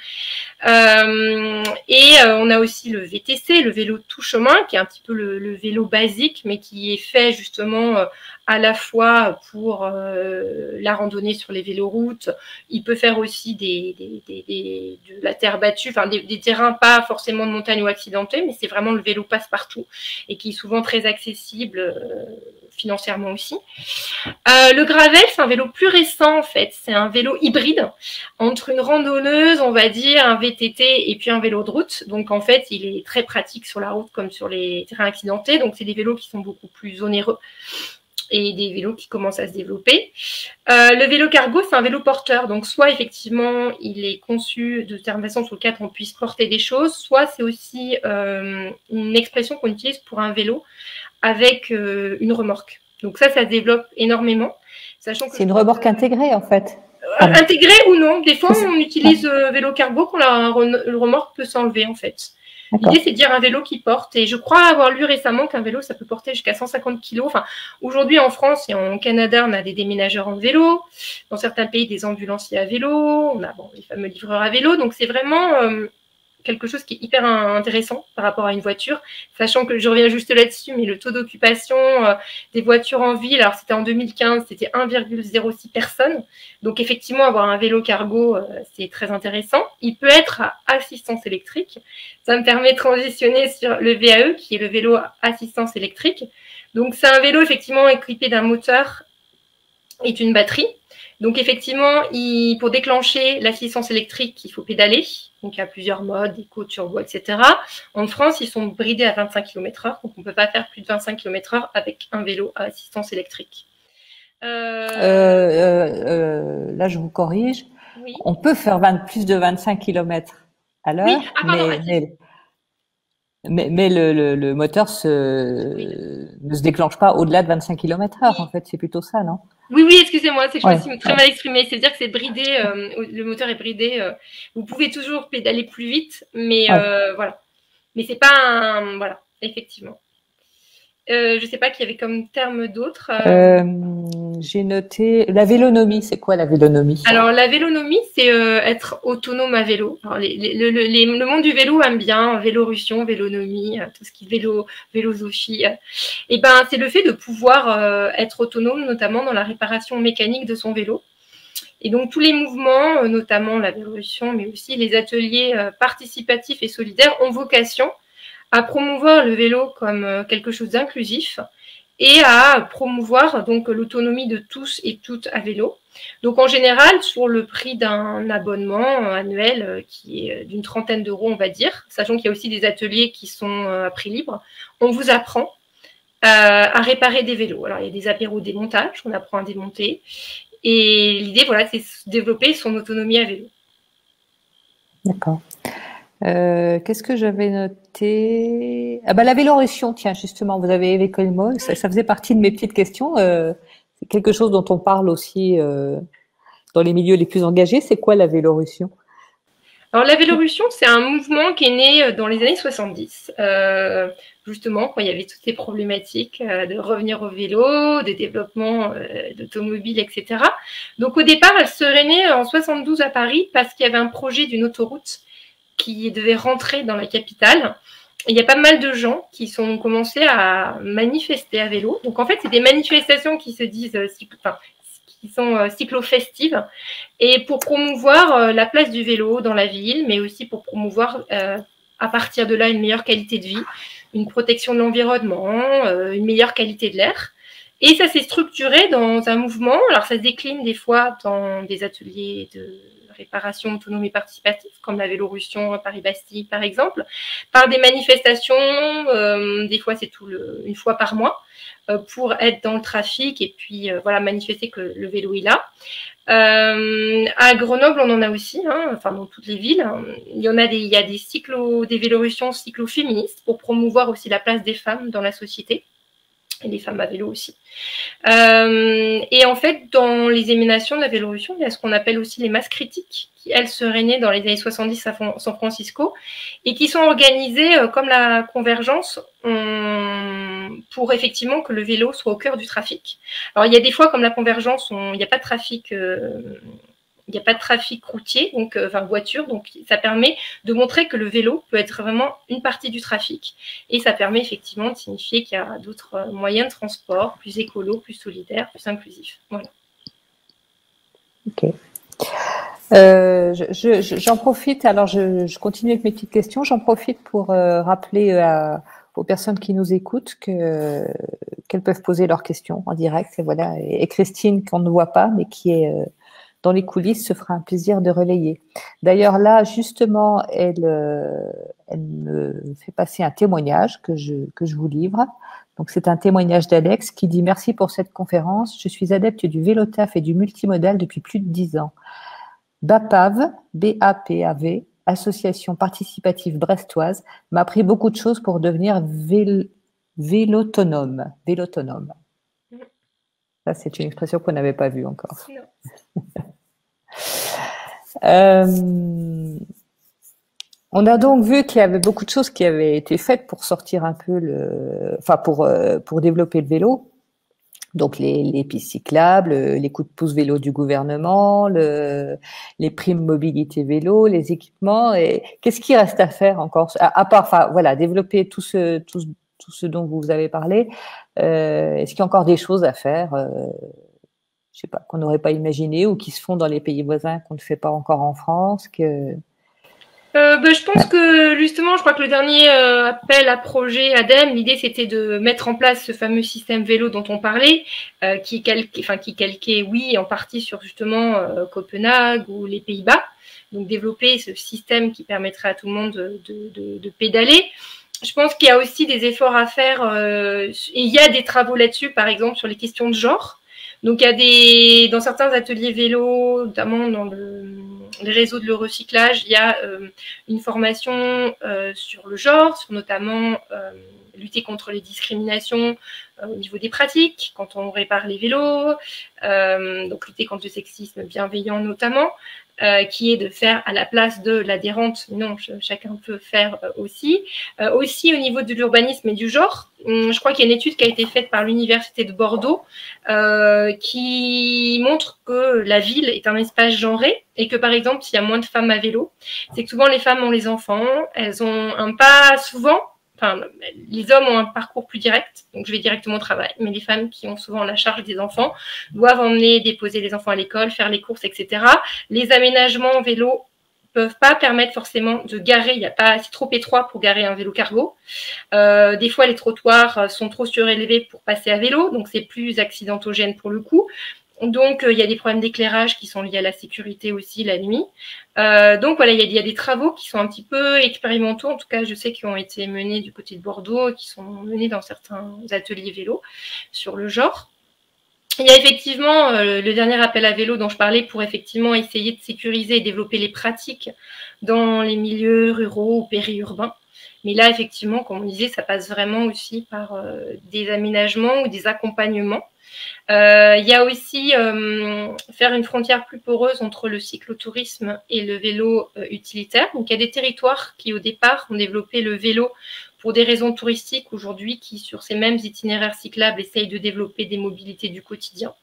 Euh, et euh, on a aussi le VTC, le vélo tout chemin, qui est un petit peu le, vélo basique, mais qui est fait justement euh, à la fois pour la randonnée sur les véloroutes. Il peut faire aussi des, de la terre battue, enfin des, terrains pas forcément de montagne ou accidentés, mais c'est vraiment le vélo passe-partout et qui est souvent très accessible financièrement aussi. Euh, le gravel, c'est un vélo plus récent en fait. C'est un vélo hybride entre une randonneuse, on va dire, un VTT et puis un vélo de route. Donc en fait, il est très pratique sur la route comme sur les terrains accidentés. Donc c'est des vélos qui sont beaucoup plus onéreux et des vélos qui commencent à se développer. Euh, le vélo cargo, c'est un vélo porteur. Donc, soit effectivement, il est conçu de telle façon sur lequel on puisse porter des choses, soit c'est aussi euh, une expression qu'on utilise pour un vélo avec euh, une remorque. Donc ça, ça se développe énormément. Sachant que c'est une remorque intégrée en fait. Euh, intégrée ou non. Des fois, on utilise euh, vélo cargo quand la, remorque peut s'enlever en fait. L'idée, c'est de dire un vélo qui porte. Et je crois avoir lu récemment qu'un vélo, ça peut porter jusqu'à 150 kg. Enfin, aujourd'hui, en France et en Canada, on a des déménageurs en vélo. Dans certains pays, des ambulanciers à vélo. On a bon, les fameux livreurs à vélo. Donc, c'est vraiment euh, quelque chose qui est hyper intéressant par rapport à une voiture, sachant que je reviens juste là-dessus, mais le taux d'occupation euh, des voitures en ville, alors c'était en 2015, c'était 1,06 personnes. Donc effectivement, avoir un vélo cargo, euh, c'est très intéressant. Il peut être à assistance électrique. Ça me permet de transitionner sur le VAE, qui est le vélo assistance électrique. Donc c'est un vélo effectivement équipé d'un moteur et d'une batterie. Donc effectivement, il, pour déclencher l'assistance électrique, il faut pédaler. Donc il y a plusieurs modes, éco, turbo, etc. En France, ils sont bridés à 25 km/h, donc on ne peut pas faire plus de 25 km/h avec un vélo à assistance électrique. Euh... Euh, euh, là, je vous corrige. On peut faire plus de 25 km à l'heure, oui. ah, mais, mais, mais, le, le, moteur se, ne se déclenche pas au-delà de 25 km/h. En fait, c'est plutôt ça, non? Oui, oui, excusez-moi, c'est que je me suis très mal exprimée. C'est-à-dire que c'est bridé, euh, le moteur est bridé. Euh, vous pouvez toujours pédaler plus vite, mais euh, voilà. Mais c'est pas un, voilà, effectivement. Euh, je sais pas qu'il y avait comme terme d'autre. Euh, j'ai noté la vélonomie. C'est quoi la vélonomie? Alors la vélonomie, c'est euh, être autonome à vélo. Alors, les, le, le, monde du vélo aime bien vélorussion, vélonomie, tout ce qui est vélo, vélosophie. Et ben c'est le fait de pouvoir être autonome, notamment dans la réparation mécanique de son vélo. Et donc tous les mouvements, notamment la vélorussion, mais aussi les ateliers participatifs et solidaires, ont vocation à promouvoir le vélo comme euh, quelque chose d'inclusif et à promouvoir donc l'autonomie de tous et toutes à vélo. Donc en général, sur le prix d'un abonnement annuel euh, qui est d'une trentaine d'euros, on va dire, sachant qu'il y a aussi des ateliers qui sont euh, à prix libre, on vous apprend à réparer des vélos. Alors il y a des apéros démontage, on apprend à démonter. Et l'idée, voilà, c'est de développer son autonomie à vélo. D'accord. Euh, qu'est-ce que j'avais noté? Ah bah la Vélorussion, tiens justement, vous avez évoqué le mot, ça, faisait partie de mes petites questions. Euh, c'est quelque chose dont on parle aussi euh, dans les milieux les plus engagés. C'est quoi la Vélorussion? Alors la Vélorussion, c'est un mouvement qui est né dans les années 70, justement quand il y avait toutes ces problématiques de revenir au vélo, de développement d'automobile, etc. Donc au départ, elle serait née en 72 à Paris parce qu'il y avait un projet d'une autoroute qui devait rentrer dans la capitale. il y a pas mal de gens qui sont commencés à manifester à vélo. Donc en fait, c'est des manifestations qui se disent, euh, enfin, qui sont euh, cyclo-festives, et pour promouvoir euh, la place du vélo dans la ville, mais aussi pour promouvoir à partir de là une meilleure qualité de vie, une protection de l'environnement, une meilleure qualité de l'air. Et ça s'est structuré dans un mouvement. Alors ça se décline des fois dans des ateliers de réparation autonomie participative, comme la Vélorussion à Paris-Bastille par exemple, par des manifestations, euh, des fois c'est tout une fois par mois, euh, pour être dans le trafic et puis euh, voilà manifester que le vélo est là. à Grenoble, on en a aussi, hein, enfin dans toutes les villes. Il y en a des, il y a des des vélorussions cyclo-féministes pour promouvoir aussi la place des femmes dans la société et les femmes à vélo aussi. Euh, et en fait, dans les émanations de la Vélorussion, il y a ce qu'on appelle aussi les masses critiques, qui, elles, seraient nées dans les années 70 à San Francisco, et qui sont organisées euh, comme la convergence pour effectivement que le vélo soit au cœur du trafic. Alors, il y a des fois, comme la convergence, il n'y a pas de trafic euh, il n'y a pas de trafic routier, donc euh, enfin voiture, donc ça permet de montrer que le vélo peut être vraiment une partie du trafic. Et ça permet effectivement de signifier qu'il y a d'autres euh, moyens de transport plus écolo, plus solidaires, plus inclusifs. Voilà. Ok. Euh, j'en profite, alors je, continue avec mes petites questions. J'en profite pour rappeler aux personnes qui nous écoutent que qu'elles peuvent poser leurs questions en direct. Voilà. Et, Christine qu'on ne voit pas, mais qui est dans les coulisses se fera un plaisir de relayer. D'ailleurs, là, justement, elle, euh, elle me fait passer un témoignage que je, que je vous livre. Donc, c'est un témoignage d'Alex qui dit Merci pour cette conférence. Je suis adepte du vélotaf et du multimodal depuis plus de dix ans. BAPAV, B-A-P-A-V, Association participative brestoise, m'a appris beaucoup de choses pour devenir vél vélautonome. Vélautonome. Ça, c'est une expression qu'on n'avait pas vue encore. euh, on a donc vu qu'il y avait beaucoup de choses qui avaient été faites pour sortir un peu le, enfin pour euh, pour développer le vélo. Donc les, les pistes cyclables, les coups de pouce vélo du gouvernement, le, les primes mobilité vélo, les équipements. Et qu'est-ce qui reste à faire encore? À, part, enfin voilà, développer tout ce tout, tout ce dont vous avez parlé. Euh, Est-ce qu'il y a encore des choses à faire euh, Je sais pas, qu'on n'aurait pas imaginé ou qui se font dans les pays voisins qu'on ne fait pas encore en France. Que euh, ben, je pense que justement, je crois que le dernier euh, appel à projet ADEME, l'idée c'était de mettre en place ce fameux système vélo dont on parlait, euh, qui, calquait, enfin, qui calquait, oui, en partie sur justement Copenhague ou les Pays-Bas. Donc développer ce système qui permettrait à tout le monde de, de, de pédaler. Je pense qu'il y a aussi des efforts à faire, et il y a des travaux là-dessus, par exemple sur les questions de genre. Donc il y a des, dans certains ateliers vélo, notamment dans le les réseaux de le recyclage, il y a euh, une formation euh, sur le genre, sur notamment euh, lutter contre les discriminations au niveau des pratiques, quand on répare les vélos, donc lutter contre le sexisme bienveillant notamment. Euh, qui est de faire à la place de l'adhérente, non, chacun peut faire euh, aussi. Euh, aussi au niveau de l'urbanisme et du genre, hum, je crois qu'il y a une étude qui a été faite par l'Université de Bordeaux qui montre que la ville est un espace genré et que par exemple, s'il y a moins de femmes à vélo, c'est que souvent les femmes ont les enfants, elles ont un pas souvent les hommes ont un parcours plus direct, donc je vais directement au travail, mais les femmes qui ont souvent la charge des enfants doivent emmener, déposer les enfants à l'école, faire les courses, etc. Les aménagements en vélo peuvent pas permettre forcément de garer, il y a pas, c'est trop étroit pour garer un vélo cargo. Euh, des fois, les trottoirs sont trop surélevés pour passer à vélo, donc c'est plus accidentogène pour le coup. Donc, euh, il y a des problèmes d'éclairage qui sont liés à la sécurité aussi la nuit. Euh, donc, voilà, il y, a, des travaux qui sont un petit peu expérimentaux. En tout cas, je sais qu'ils ont été menés du côté de Bordeaux, qui sont menés dans certains ateliers vélo sur le genre. Il y a effectivement euh, le dernier appel à vélo dont je parlais pour effectivement essayer de sécuriser et développer les pratiques dans les milieux ruraux ou périurbains. Mais là, effectivement, comme on disait, ça passe vraiment aussi par des aménagements ou des accompagnements euh, il y a aussi euh, faire une frontière plus poreuse entre le cyclotourisme et le vélo euh, utilitaire. Donc il y a des territoires qui au départ ont développé le vélo pour des raisons touristiques aujourd'hui qui sur ces mêmes itinéraires cyclables essayent de développer des mobilités du quotidien.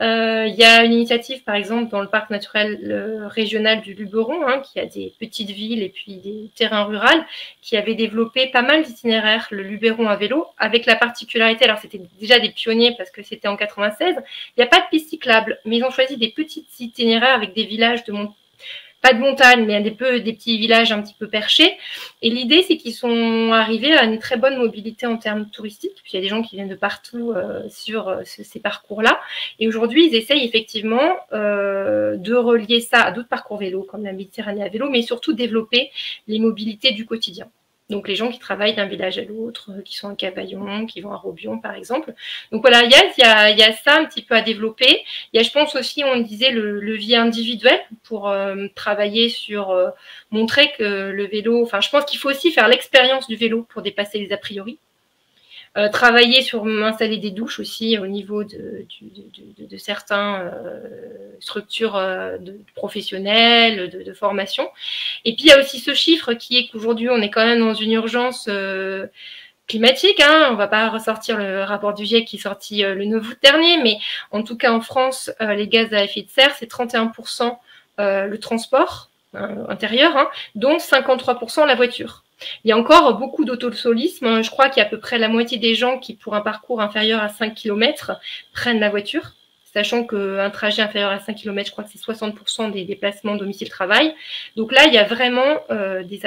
Euh, il y a une initiative, par exemple, dans le parc naturel régional du Luberon, hein, qui a des petites villes et puis des terrains ruraux, qui avait développé pas mal d'itinéraires, le Luberon à vélo, avec la particularité, alors c'était déjà des pionniers parce que c'était en 96, il n'y a pas de piste cyclable, mais ils ont choisi des petits itinéraires avec des villages de montagne pas de montagne, mais des, peu, des petits villages un petit peu perchés. Et l'idée, c'est qu'ils sont arrivés à une très bonne mobilité en termes touristiques. Puis il y a des gens qui viennent de partout euh, sur euh, ces parcours-là. Et aujourd'hui, ils essayent effectivement euh, de relier ça à d'autres parcours vélo, comme la Méditerranée à vélo, mais surtout développer les mobilités du quotidien. Donc les gens qui travaillent d'un village à l'autre, euh, qui sont à Cavaillon, qui vont à Robion par exemple. Donc voilà, il y a, y, y a, ça un petit peu à développer. Il y a, je pense aussi, on disait, le levier individuel pour euh, travailler sur euh, montrer que le vélo, enfin je pense qu'il faut aussi faire l'expérience du vélo pour dépasser les a priori. Euh, travailler sur installer des douches aussi au niveau de, de, de, certaines euh, structures euh, de, professionnelles, de, formation. Et puis il y a aussi ce chiffre qui est qu'aujourd'hui on est quand même dans une urgence climatique. Hein. On va pas ressortir le rapport du GIEC qui est sorti le 9 août dernier, mais en tout cas en France, les gaz à effet de serre, c'est 31% le transport intérieur, hein, dont 53% la voiture. Il y a encore beaucoup d'autosolisme. Je crois qu'il y a à peu près la moitié des gens qui, pour un parcours inférieur à 5 km, prennent la voiture, sachant qu'un trajet inférieur à 5 km, je crois que c'est 60% des déplacements domicile-travail. Donc là, il y a vraiment, euh, du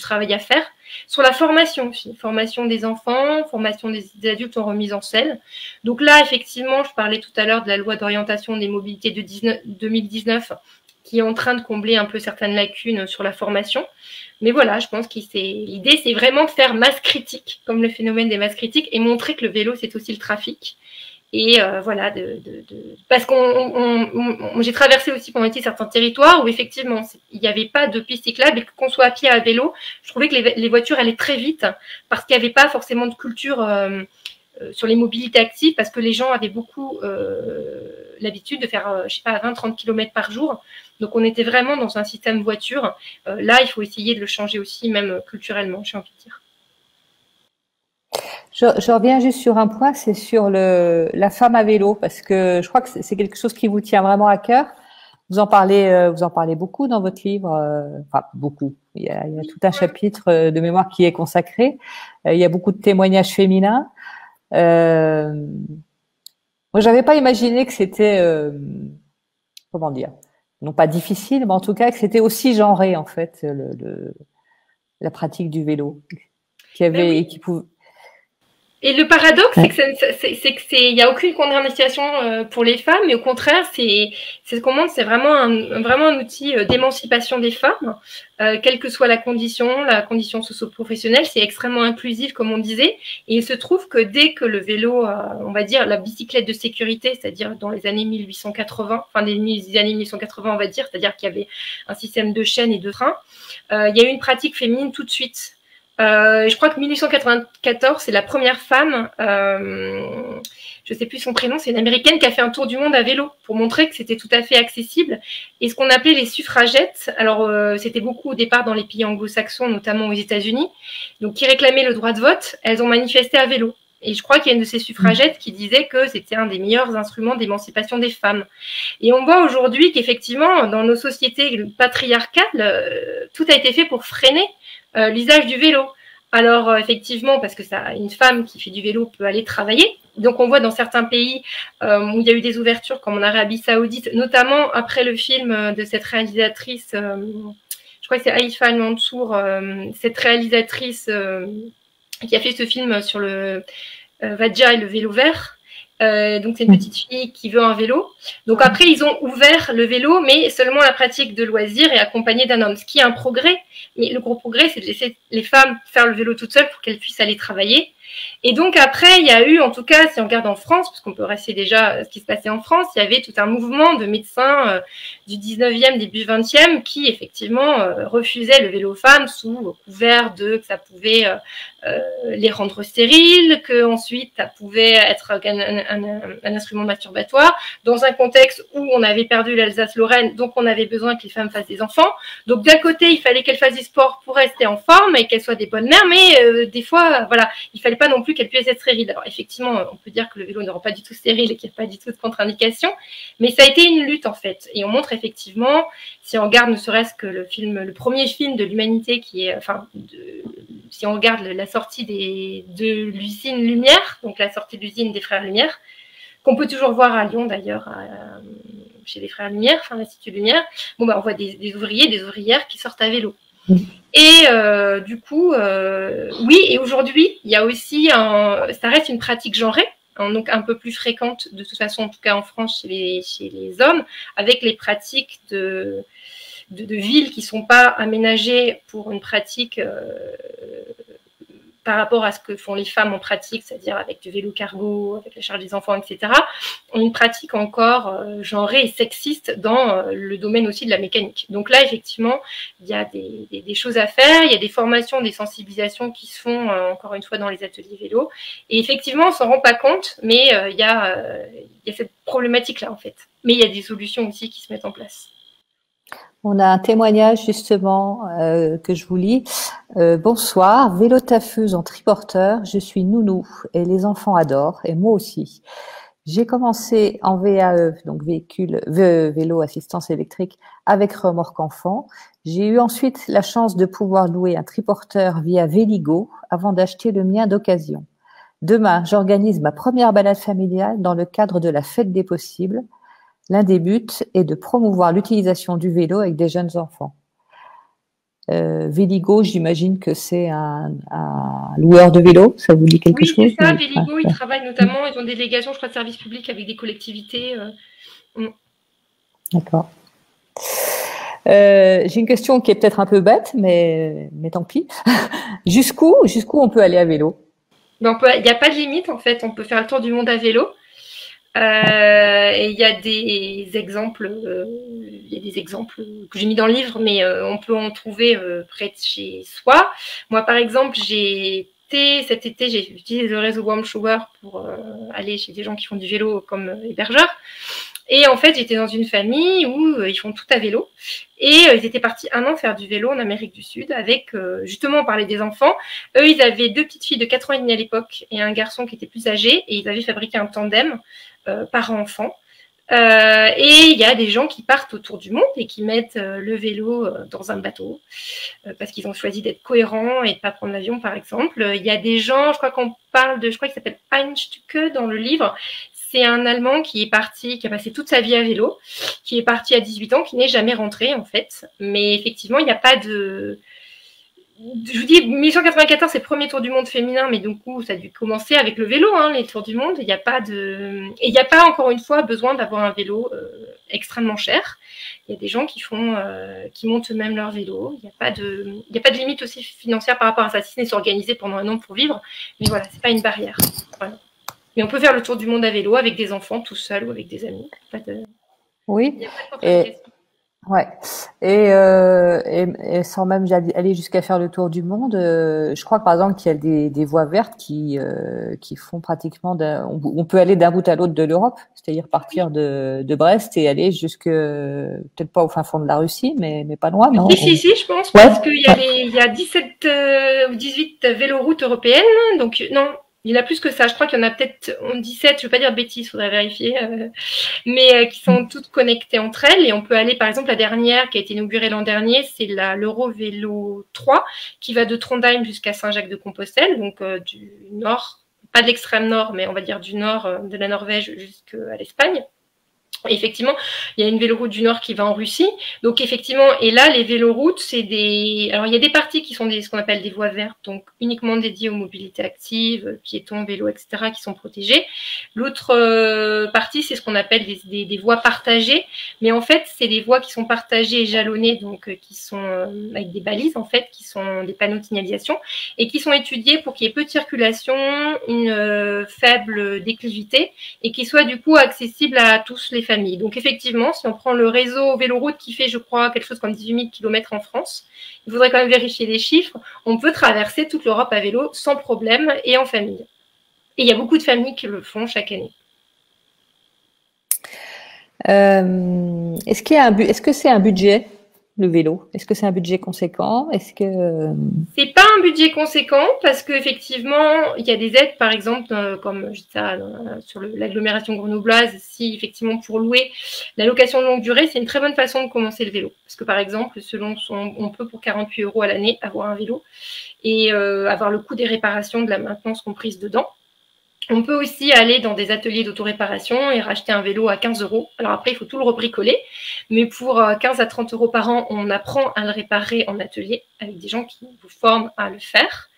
travail à faire. Sur la formation formation des enfants, formation des, adultes en remise en selle. Donc là, effectivement, je parlais tout à l'heure de la loi d'orientation des mobilités de 2019 qui est en train de combler un peu certaines lacunes sur la formation. Mais voilà, je pense que l'idée, c'est vraiment de faire masse critique, comme le phénomène des masses critiques, et montrer que le vélo, c'est aussi le trafic. Et euh, voilà, de, parce qu'on, j'ai traversé aussi pendant l'été certains territoires où effectivement il n'y avait pas de piste cyclable et qu'on soit à pied à vélo, je trouvais que les, voitures allaient très vite parce qu'il n'y avait pas forcément de culture euh, sur les mobilités actives parce que les gens avaient beaucoup l'habitude de faire, je sais pas, 20-30 km par jour. Donc on était vraiment dans un système voiture. là, il faut essayer de le changer aussi, même culturellement, j'ai envie de dire. Je, je, reviens juste sur un point, c'est sur le, la femme à vélo, parce que je crois que c'est quelque chose qui vous tient vraiment à cœur. Vous en parlez, euh, vous en parlez beaucoup dans votre livre, euh, enfin beaucoup. Il y, a, il y, a, tout un chapitre euh, de mémoire qui est consacré. il y a beaucoup de témoignages féminins. Euh, moi, j'avais pas imaginé que c'était, comment dire, non pas difficile, mais en tout cas que c'était aussi genré en fait le, le, la pratique du vélo, qui avait, oui. qui pouvait et le paradoxe, c'est que c'est que c'est il y a aucune condamnation euh, pour les femmes, mais au contraire, c'est c'est ce qu'on montre, c'est vraiment un vraiment un outil euh, d'émancipation des femmes, euh, quelle que soit la condition, la condition socio-professionnelle, c'est extrêmement inclusif comme on disait. Et il se trouve que dès que le vélo, on va dire la bicyclette de sécurité, c'est-à-dire dans les années 1880, enfin des années 1880, on va dire, c'est-à-dire qu'il y avait un système de chaînes et de freins, il y a eu une pratique féminine tout de suite. Euh, je crois que 1894, c'est la première femme, euh, je sais plus son prénom, c'est une américaine qui a fait un tour du monde à vélo pour montrer que c'était tout à fait accessible. Et ce qu'on appelait les suffragettes, alors euh, c'était beaucoup au départ dans les pays anglo-saxons, notamment aux États-Unis, donc qui réclamaient le droit de vote, elles ont manifesté à vélo. Et je crois qu'il y a une de ces suffragettes qui disait que c'était un des meilleurs instruments d'émancipation des femmes. Et on voit aujourd'hui qu'effectivement, dans nos sociétés patriarcales, tout a été fait pour freiner euh, l'usage du vélo. Alors euh, effectivement, parce que ça, une femme qui fait du vélo peut aller travailler. Donc on voit dans certains pays euh, où il y a eu des ouvertures, comme en Arabie Saoudite, notamment après le film de cette réalisatrice, je crois que c'est Aïfa Mansour, cette réalisatrice qui a fait ce film sur le Vajja et le vélo vert. Euh, donc c'est une petite fille qui veut un vélo. Donc après ils ont ouvert le vélo, mais seulement la pratique de loisirs et accompagnée d'un homme, ce qui est un progrès. Mais le gros progrès, c'est de laisser les femmes faire le vélo toutes seules pour qu'elles puissent aller travailler. Et donc après, il y a eu, en tout cas, si on regarde en France, parce qu'on peut rester déjà ce qui se passait en France, il y avait tout un mouvement de médecins euh, du 19e, début 20e, qui effectivement euh, refusaient le vélo femme sous couvert de que ça pouvait euh, les rendre stériles, que ensuite ça pouvait être un, un, un, instrument masturbatoire, dans un contexte où on avait perdu l'Alsace-Lorraine, donc on avait besoin que les femmes fassent des enfants. Donc d'un côté, il fallait qu'elles fassent du sport pour rester en forme et qu'elles soient des bonnes mères, mais des fois, voilà, il fallait non plus qu'elle puisse être stérile. Alors effectivement, on peut dire que le vélo ne pas du tout stérile et qu'il n'y a pas du tout de contre-indication, mais ça a été une lutte en fait. Et on montre effectivement, si on regarde ne serait-ce que le film, le premier film de l'humanité qui est, enfin, si on regarde la sortie de l'usine Lumière, donc la sortie de l'usine des Frères Lumière, qu'on peut toujours voir à Lyon d'ailleurs, chez les Frères Lumière, enfin l'Institut Lumière. Bon, bah, on voit des ouvriers, des ouvrières qui sortent à vélo. Et euh, du coup, euh, oui, et aujourd'hui, il y a aussi, un, ça reste une pratique genrée, hein, donc un peu plus fréquente de toute façon, en tout cas en France chez les, chez les hommes, avec les pratiques de, de, de villes qui sont pas aménagées pour une pratique euh, par rapport à ce que font les femmes en pratique, c'est-à-dire avec du vélo cargo, avec la charge des enfants, etc., ont une pratique encore euh, genrée et sexiste dans euh, le domaine aussi de la mécanique. Donc là, effectivement, il y a des, choses à faire, il y a des formations, des sensibilisations qui se font euh, encore une fois dans les ateliers vélo. Et effectivement, on s'en rend pas compte, mais euh, il, y a, il y a cette problématique-là en fait. Mais il y a des solutions aussi qui se mettent en place. On a un témoignage justement euh, que je vous lis. Euh, bonsoir, vélo taffeuse en triporteur, je suis nounou et les enfants adorent et moi aussi. J'ai commencé en VAE, donc véhicule vélo assistance électrique avec remorque enfant. J'ai eu ensuite la chance de pouvoir louer un triporteur via Véligo avant d'acheter le mien d'occasion. Demain, j'organise ma première balade familiale dans le cadre de la fête des possibles L'un des buts est de promouvoir l'utilisation du vélo avec des jeunes enfants. Euh, Véligo, j'imagine que c'est un, un, loueur de vélo, ça vous dit quelque oui, chose Oui, c'est ça, Véligo, ils travaillent notamment, ils ont des délégations, je crois, de services publics avec des collectivités. Euh... D'accord. Euh, J'ai une question qui est peut-être un peu bête, mais, mais tant pis. jusqu'où jusqu'où on peut aller à vélo? Il n'y a pas de limite, en fait. On peut faire le tour du monde à vélo. Euh, et il y a des exemples, euh, il y a des exemples que j'ai mis dans le livre, mais euh, on peut en trouver euh, près de chez soi. Moi, par exemple, j'ai été, cet été, j'ai utilisé le réseau Warm Shower pour aller chez des gens qui font du vélo comme hébergeurs. Et en fait, j'étais dans une famille où euh, ils font tout à vélo. Et euh, ils étaient partis un an faire du vélo en Amérique du Sud avec, euh, justement, on parlait des enfants. Eux, ils avaient deux petites filles de 4 ans et demi à l'époque et un garçon qui était plus âgé. Et ils avaient fabriqué un tandem parent-enfant. et il y a des gens qui partent autour du monde et qui mettent le vélo dans un bateau parce qu'ils ont choisi d'être cohérents et de pas prendre l'avion, par exemple. Il y a des gens, je crois qu'on parle de, je crois qu'il s'appelle Einstücke dans le livre, c'est un Allemand qui est parti, qui a passé toute sa vie à vélo, qui est parti à 18 ans, qui n'est jamais rentré en fait. Mais effectivement, il n'y a pas de. Je vous dis, 1894, c'est le premier tour du monde féminin, mais du coup, ça a dû commencer avec le vélo, hein, les tours du monde. Il n'y a pas de. Et il n'y a pas, encore une fois, besoin d'avoir un vélo euh, extrêmement cher. Il y a des gens qui font, euh, qui montent eux-mêmes leur vélo. Il n'y a pas de, a pas de limite aussi financière par rapport à ça. Si c'est s'organiser pendant un an pour vivre, mais voilà, c'est pas une barrière. Mais on peut faire le tour du monde à vélo avec des enfants, tout seul ou avec des amis. Oui. et... Ouais. Et, euh, et, sans même aller jusqu'à faire le tour du monde, euh, je crois que par exemple qu'il y a des, des voies vertes qui euh, qui font pratiquement, on, peut aller d'un bout à l'autre de l'Europe, c'est-à-dire partir de, de Brest et aller jusque peut-être pas au fin fond de la Russie, mais mais pas loin, non? Si si si, je pense parce qu'il y a les, il y a 17 ou 18 véloroutes européennes, donc non, il y en a plus que ça. Je crois qu'il y en a peut-être 17, je ne veux pas dire bêtises, il faudrait vérifier, euh, mais euh, qui sont toutes connectées entre elles. Et on peut aller, par exemple, la dernière qui a été inaugurée l'an dernier, c'est l'Eurovélo 3, qui va de Trondheim jusqu'à Saint-Jacques-de-Compostelle, donc euh, du nord, pas de l'extrême nord, mais on va dire du nord de la Norvège jusqu'à l'Espagne effectivement, il y a une véloroute du Nord qui va en Russie. Donc effectivement, et là, les véloroutes, c'est des. Alors il y a des parties qui sont des ce qu'on appelle des voies vertes, donc uniquement dédiées aux mobilités actives, piétons, vélos, etc., qui sont protégées. L'autre euh, partie, c'est ce qu'on appelle des, voies partagées. Mais en fait, c'est des voies qui sont partagées et jalonnées, donc euh, qui sont euh, avec des balises en fait, qui sont des panneaux de signalisation et qui sont étudiés pour qu'il y ait peu de circulation, une faible déclivité et qui soient du coup accessibles à tous les donc effectivement, si on prend le réseau Véloroute qui fait, je crois, quelque chose comme 18 000 km en France, il faudrait quand même vérifier les chiffres. On peut traverser toute l'Europe à vélo sans problème et en famille. Et il y a beaucoup de familles qui le font chaque année. Euh, est-ce est-ce que c'est un budget? Le vélo. Est-ce que c'est un budget conséquent? Est-ce que euh, c'est pas un budget conséquent parce qu'effectivement il y a des aides par exemple euh, comme je dis ça euh, sur l'agglomération grenobloise si effectivement pour louer la location de longue durée c'est une très bonne façon de commencer le vélo. Parce que par exemple selon son on peut pour 48 euros à l'année avoir un vélo et avoir le coût des réparations de la maintenance comprise dedans on peut aussi aller dans des ateliers d'autoréparation et racheter un vélo à 15 euros. Alors après, il faut tout le rebricoler, mais pour 15 euh, à 30 euros par an, on apprend à le réparer en atelier avec des gens qui vous forment à le faire.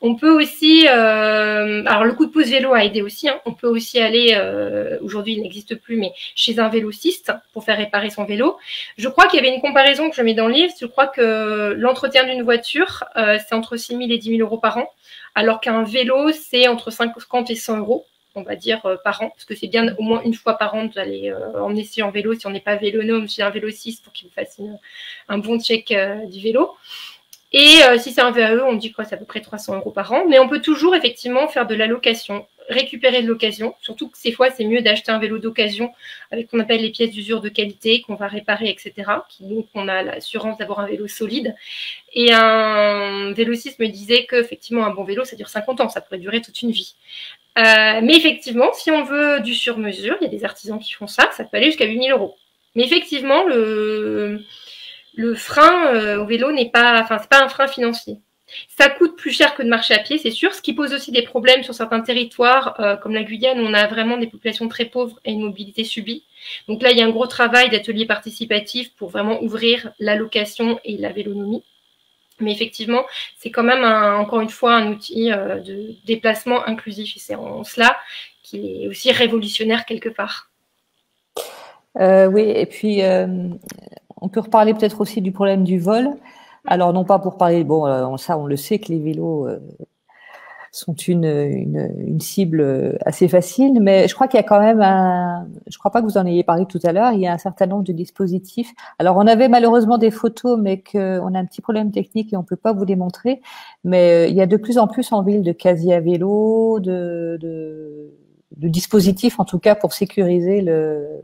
On peut aussi, euh, alors le coup de pouce vélo a aidé aussi. Hein. on peut aussi aller, euh, aujourd'hui il n'existe plus, mais chez un vélociste pour faire réparer son vélo. Je crois qu'il y avait une comparaison que je mets dans le livre. Je crois que l'entretien d'une voiture, c'est entre 6 000 et 10 000 euros par an alors qu'un vélo, c'est entre 50 et 100 euros, on va dire, euh, par an, parce que c'est bien au moins une fois par an d'aller euh, emmener sur en vélo, si on n'est pas vélonome, chez un vélociste, pour qu'il vous fasse un bon check euh, du vélo. Et si c'est un VAE, on dit que c'est à peu près 300 euros par an. Mais on peut toujours effectivement faire de la location récupérer de l'occasion. Surtout que ces fois, c'est mieux d'acheter un vélo d'occasion avec qu'on appelle les pièces d'usure de qualité qu'on va réparer, etc. Donc, on a l'assurance d'avoir un vélo solide. Et un vélociste me disait qu'effectivement, un bon vélo, ça dure 50 ans, ça pourrait durer toute une vie. Euh, mais effectivement, si on veut du sur-mesure, il y a des artisans qui font ça, ça peut aller jusqu'à 8000 euros. Mais effectivement, le, le frein euh, au vélo n'est pas, enfin, c'est pas un frein financier. Ça coûte plus cher que de marcher à pied, c'est sûr, ce qui pose aussi des problèmes sur certains territoires, euh, comme la Guyane, où on a vraiment des populations très pauvres et une mobilité subie. Donc là, il y a un gros travail d'atelier participatif pour vraiment ouvrir la location et la vélonomie. Mais effectivement, c'est quand même, encore une fois, un outil euh, de déplacement inclusif. Et c'est en cela qu'il est aussi révolutionnaire quelque part. Oui, et puis on peut reparler peut-être aussi du problème du vol. Alors non pas pour parler, bon, euh, ça on le sait que les vélos, euh, sont une, cible assez facile, mais je crois qu'il y a quand même un, je crois pas que vous en ayez parlé tout à l'heure, il y a un certain nombre de dispositifs. Alors on avait malheureusement des photos, mais qu'on a un petit problème technique et on peut pas vous les montrer, mais euh, il y a de plus en plus en ville de casiers à vélo, de, dispositifs en tout cas pour sécuriser le,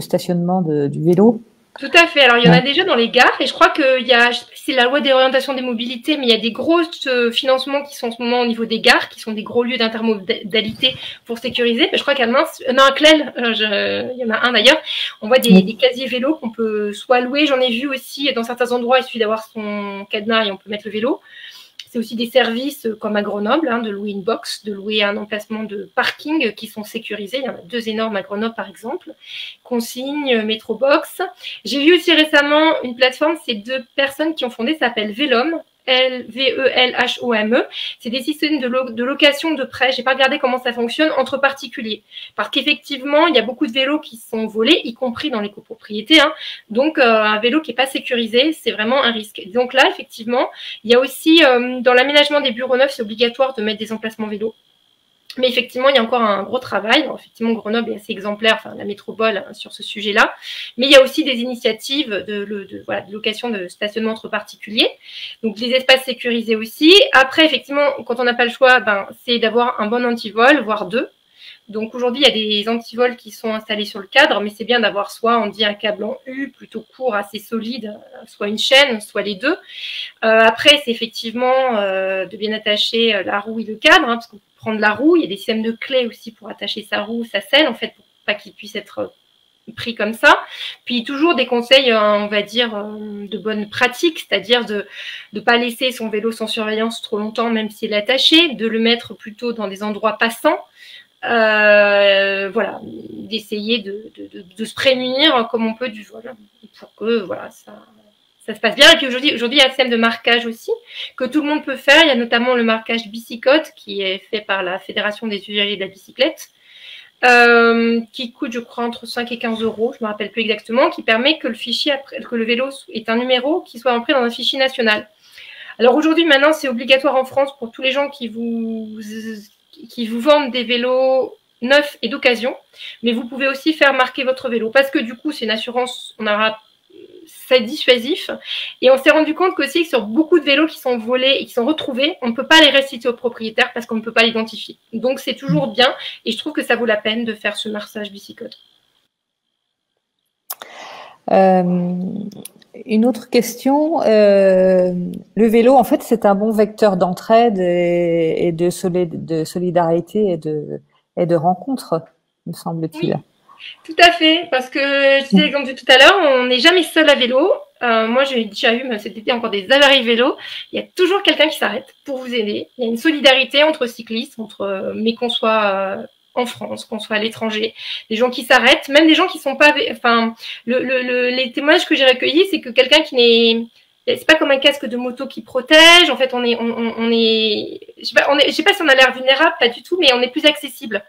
stationnement du vélo. Tout à fait. Alors, il y en a déjà dans les gares et je crois que y a, c'est la loi d'orientation des mobilités, mais il y a des gros euh, financements qui sont en ce moment au niveau des gares, qui sont des gros lieux d'intermodalité pour sécuriser. Je crois qu'à Mince, euh, non, à Clel, euh, il y en a un d'ailleurs. On voit des, des casiers vélos qu'on peut soit louer. J'en ai vu aussi dans certains endroits, il suffit d'avoir son cadenas et on peut mettre le vélo. C'est aussi des services euh, comme à Grenoble, hein, de louer une box, de louer un emplacement de parking qui sont sécurisés. Il y en a deux énormes à Grenoble, par exemple. Consigne, euh, Metrobox. J'ai vu aussi récemment une plateforme, c'est deux personnes qui ont fondé, ça s'appelle Velom. L-V-E-L-H-O-M-E. E. C'est des systèmes de, location de prêt. J'ai pas regardé comment ça fonctionne entre particuliers. Parce qu'effectivement, il y a beaucoup de vélos qui sont volés, y compris dans les copropriétés. Hein. Donc, euh, un vélo qui est pas sécurisé, c'est vraiment un risque. Donc là, effectivement, il y a aussi, euh, dans l'aménagement des bureaux neufs, c'est obligatoire de mettre des emplacements vélos. Mais effectivement, il y a encore un gros travail. effectivement, Grenoble est assez exemplaire, enfin la métropole hein, sur ce sujet-là. Mais il y a aussi des initiatives de, de, voilà, de location de stationnement entre particuliers. Donc les espaces sécurisés aussi. Après, effectivement, quand on n'a pas le choix, ben, c'est d'avoir un bon antivol, voire deux. Donc aujourd'hui, il y a des antivols qui sont installés sur le cadre, mais c'est bien d'avoir soit on dit un câble en U plutôt court, assez solide, soit une chaîne, soit les deux. Euh, après, c'est effectivement euh, de bien attacher la roue et le cadre, hein, parce qu'on prendre la roue. Il y a des systèmes de clés aussi pour attacher sa roue, sa selle, en fait, pour pas qu'il puisse être pris comme ça. Puis toujours des conseils, euh, on va dire, euh, de bonne pratique, c'est-à-dire de ne pas laisser son vélo sans surveillance trop longtemps, même s'il est attaché, de le mettre plutôt dans des endroits passants. Euh, voilà, d'essayer de, de, se prémunir comme on peut du vol pour que voilà ça ça se passe bien. Et puis aujourd'hui, aujourd'hui, il y a un système de marquage aussi que tout le monde peut faire. Il y a notamment le marquage bicycote qui est fait par la Fédération des usagers de la bicyclette, euh, qui coûte, je crois, entre 5 et 15 euros, je me rappelle plus exactement, qui permet que le fichier, que le vélo est un numéro qui soit entré dans un fichier national. Alors aujourd'hui, maintenant, c'est obligatoire en France pour tous les gens qui vous, qui vous vendent des vélos neufs et d'occasion, mais vous pouvez aussi faire marquer votre vélo parce que du coup, c'est une assurance, on aura c'est dissuasif. Et on s'est rendu compte qu'aussi que sur beaucoup de vélos qui sont volés et qui sont retrouvés, on ne peut pas les restituer au propriétaire parce qu'on ne peut pas l'identifier. Donc c'est toujours bien et je trouve que ça vaut la peine de faire ce marçage bicycode. Euh, une autre question, euh, le vélo, en fait, c'est un bon vecteur d'entraide et, de, solidarité et de, et de rencontre, me semble-t-il. Tout à fait, parce que je disais, comme tout à l'heure, on n'est jamais seul à vélo. Euh, moi, j'ai déjà eu cet été encore des avaries vélo. Il y a toujours quelqu'un qui s'arrête pour vous aider. Il y a une solidarité entre cyclistes, entre euh, mais qu'on soit euh, en France, qu'on soit à l'étranger, des gens qui s'arrêtent, même des gens qui sont pas. Enfin, le, le, les témoignages que j'ai recueillis, c'est que quelqu'un qui n'est c'est pas comme un casque de moto qui protège. En fait, on est, on, est, je sais pas, on est, je sais pas si on a l'air vulnérable, pas du tout, mais on est plus accessible.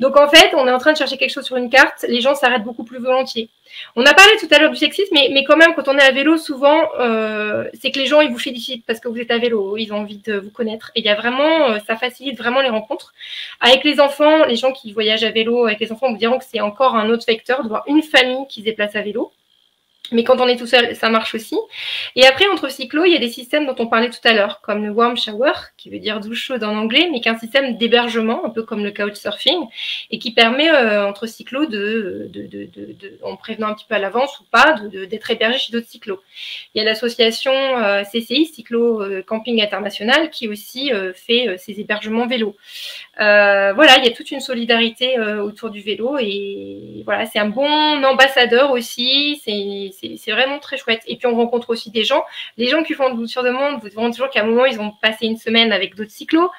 Donc en fait, on est en train de chercher quelque chose sur une carte. Les gens s'arrêtent beaucoup plus volontiers. On a parlé tout à l'heure du sexisme, mais, mais quand même, quand on est à vélo, souvent, euh, c'est que les gens ils vous félicitent parce que vous êtes à vélo, ils ont envie de vous connaître. Et il y a vraiment, euh, ça facilite vraiment les rencontres. Avec les enfants, les gens qui voyagent à vélo avec les enfants vous diront que c'est encore un autre vecteur de voir une famille qui se déplace à vélo. Mais quand on est tout seul, ça marche aussi. Et après, entre cyclos, il y a des systèmes dont on parlait tout à l'heure, comme le warm shower, qui veut dire douche chaude en anglais, mais qui est un système d'hébergement, un peu comme le couchsurfing, et qui permet euh, entre cyclos de, de, de, de, en prévenant un petit peu à l'avance ou pas, d'être hébergé chez d'autres cyclos. Il y a l'association euh, CCI, Cyclo euh, Camping International, qui aussi fait ces hébergements vélo. Voilà, il y a toute une solidarité autour du vélo, et voilà, c'est un bon ambassadeur aussi. C'est vraiment très chouette. Et puis on rencontre aussi des gens. Les gens qui font de sur demande vous diront toujours qu'à un moment, ils ont passé une semaine avec d'autres cyclos,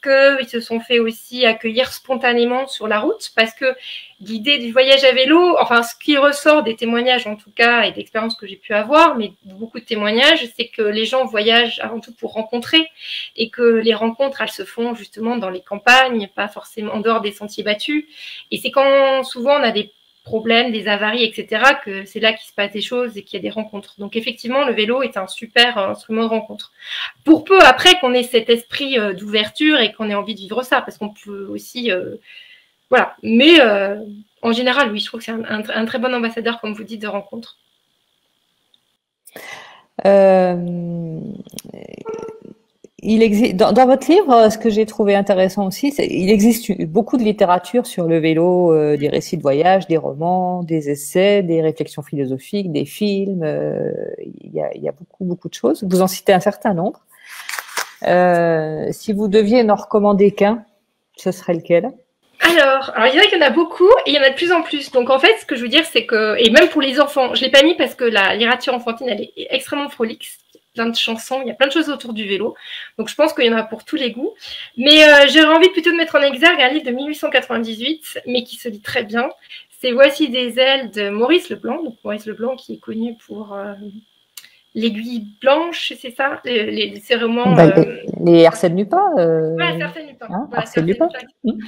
qu'ils se sont fait aussi accueillir spontanément sur la route, parce que l'idée du voyage à vélo, enfin ce qui ressort des témoignages en tout cas, et d'expériences que j'ai pu avoir, mais beaucoup de témoignages, c'est que les gens voyagent avant tout pour rencontrer, et que les rencontres, elles se font justement dans les campagnes, pas forcément en dehors des sentiers battus. Et c'est quand souvent on a des problèmes, des avaries, etc., que c'est là qu'il se passe des choses et qu'il y a des rencontres. Donc effectivement, le vélo est un super instrument de rencontre. Pour peu après qu'on ait cet esprit d'ouverture et qu'on ait envie de vivre ça, parce qu'on peut aussi, voilà. Mais en général, oui, je trouve que c'est un, très bon ambassadeur, comme vous dites, de rencontre. Euh, il existe, dans, votre livre, ce que j'ai trouvé intéressant aussi, c'est il existe beaucoup de littérature sur le vélo, euh, des récits de voyage, des romans, des essais, des réflexions philosophiques, des films. Euh, il, y a, il, y a, beaucoup, beaucoup de choses. Vous en citez un certain nombre. si vous deviez n'en recommander qu'un, ce serait lequel? Alors, alors, il y en a qu'il y en a beaucoup et il y en a de plus en plus. Donc en fait, ce que je veux dire, c'est que, et même pour les enfants, je l'ai pas mis parce que la littérature enfantine, elle est extrêmement prolixe. Plein de chansons, il y a plein de choses autour du vélo. Donc je pense qu'il y en a pour tous les goûts. Mais euh, j'aurais envie plutôt de mettre en exergue un livre de 1898, mais qui se lit très bien. C'est Voici des ailes de Maurice Leblanc. Donc Maurice Leblanc qui est connu pour euh, l'aiguille blanche, c'est ça? Les, les, ces romans. Bah, euh... Les Arsène Lupin. Euh... Ouais, Arsène Lupin. Hein, voilà, Arsène Lupin. Lupin.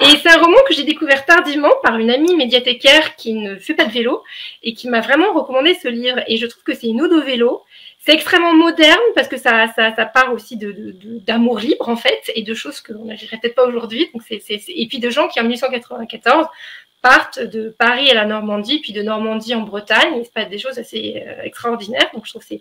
Et c'est un roman que j'ai découvert tardivement par une amie médiathécaire qui ne fait pas de vélo et qui m'a vraiment recommandé ce livre. Et je trouve que c'est une ode au vélo. C'est extrêmement moderne parce que ça, ça, ça part aussi de, d'amour de, libre en fait et de choses qu'on n'agirait peut-être pas aujourd'hui. Donc c'est, et puis de gens qui en 1894 partent de Paris à la Normandie, puis de Normandie en Bretagne. Il se passe des choses assez euh, extraordinaires. Donc, je trouve que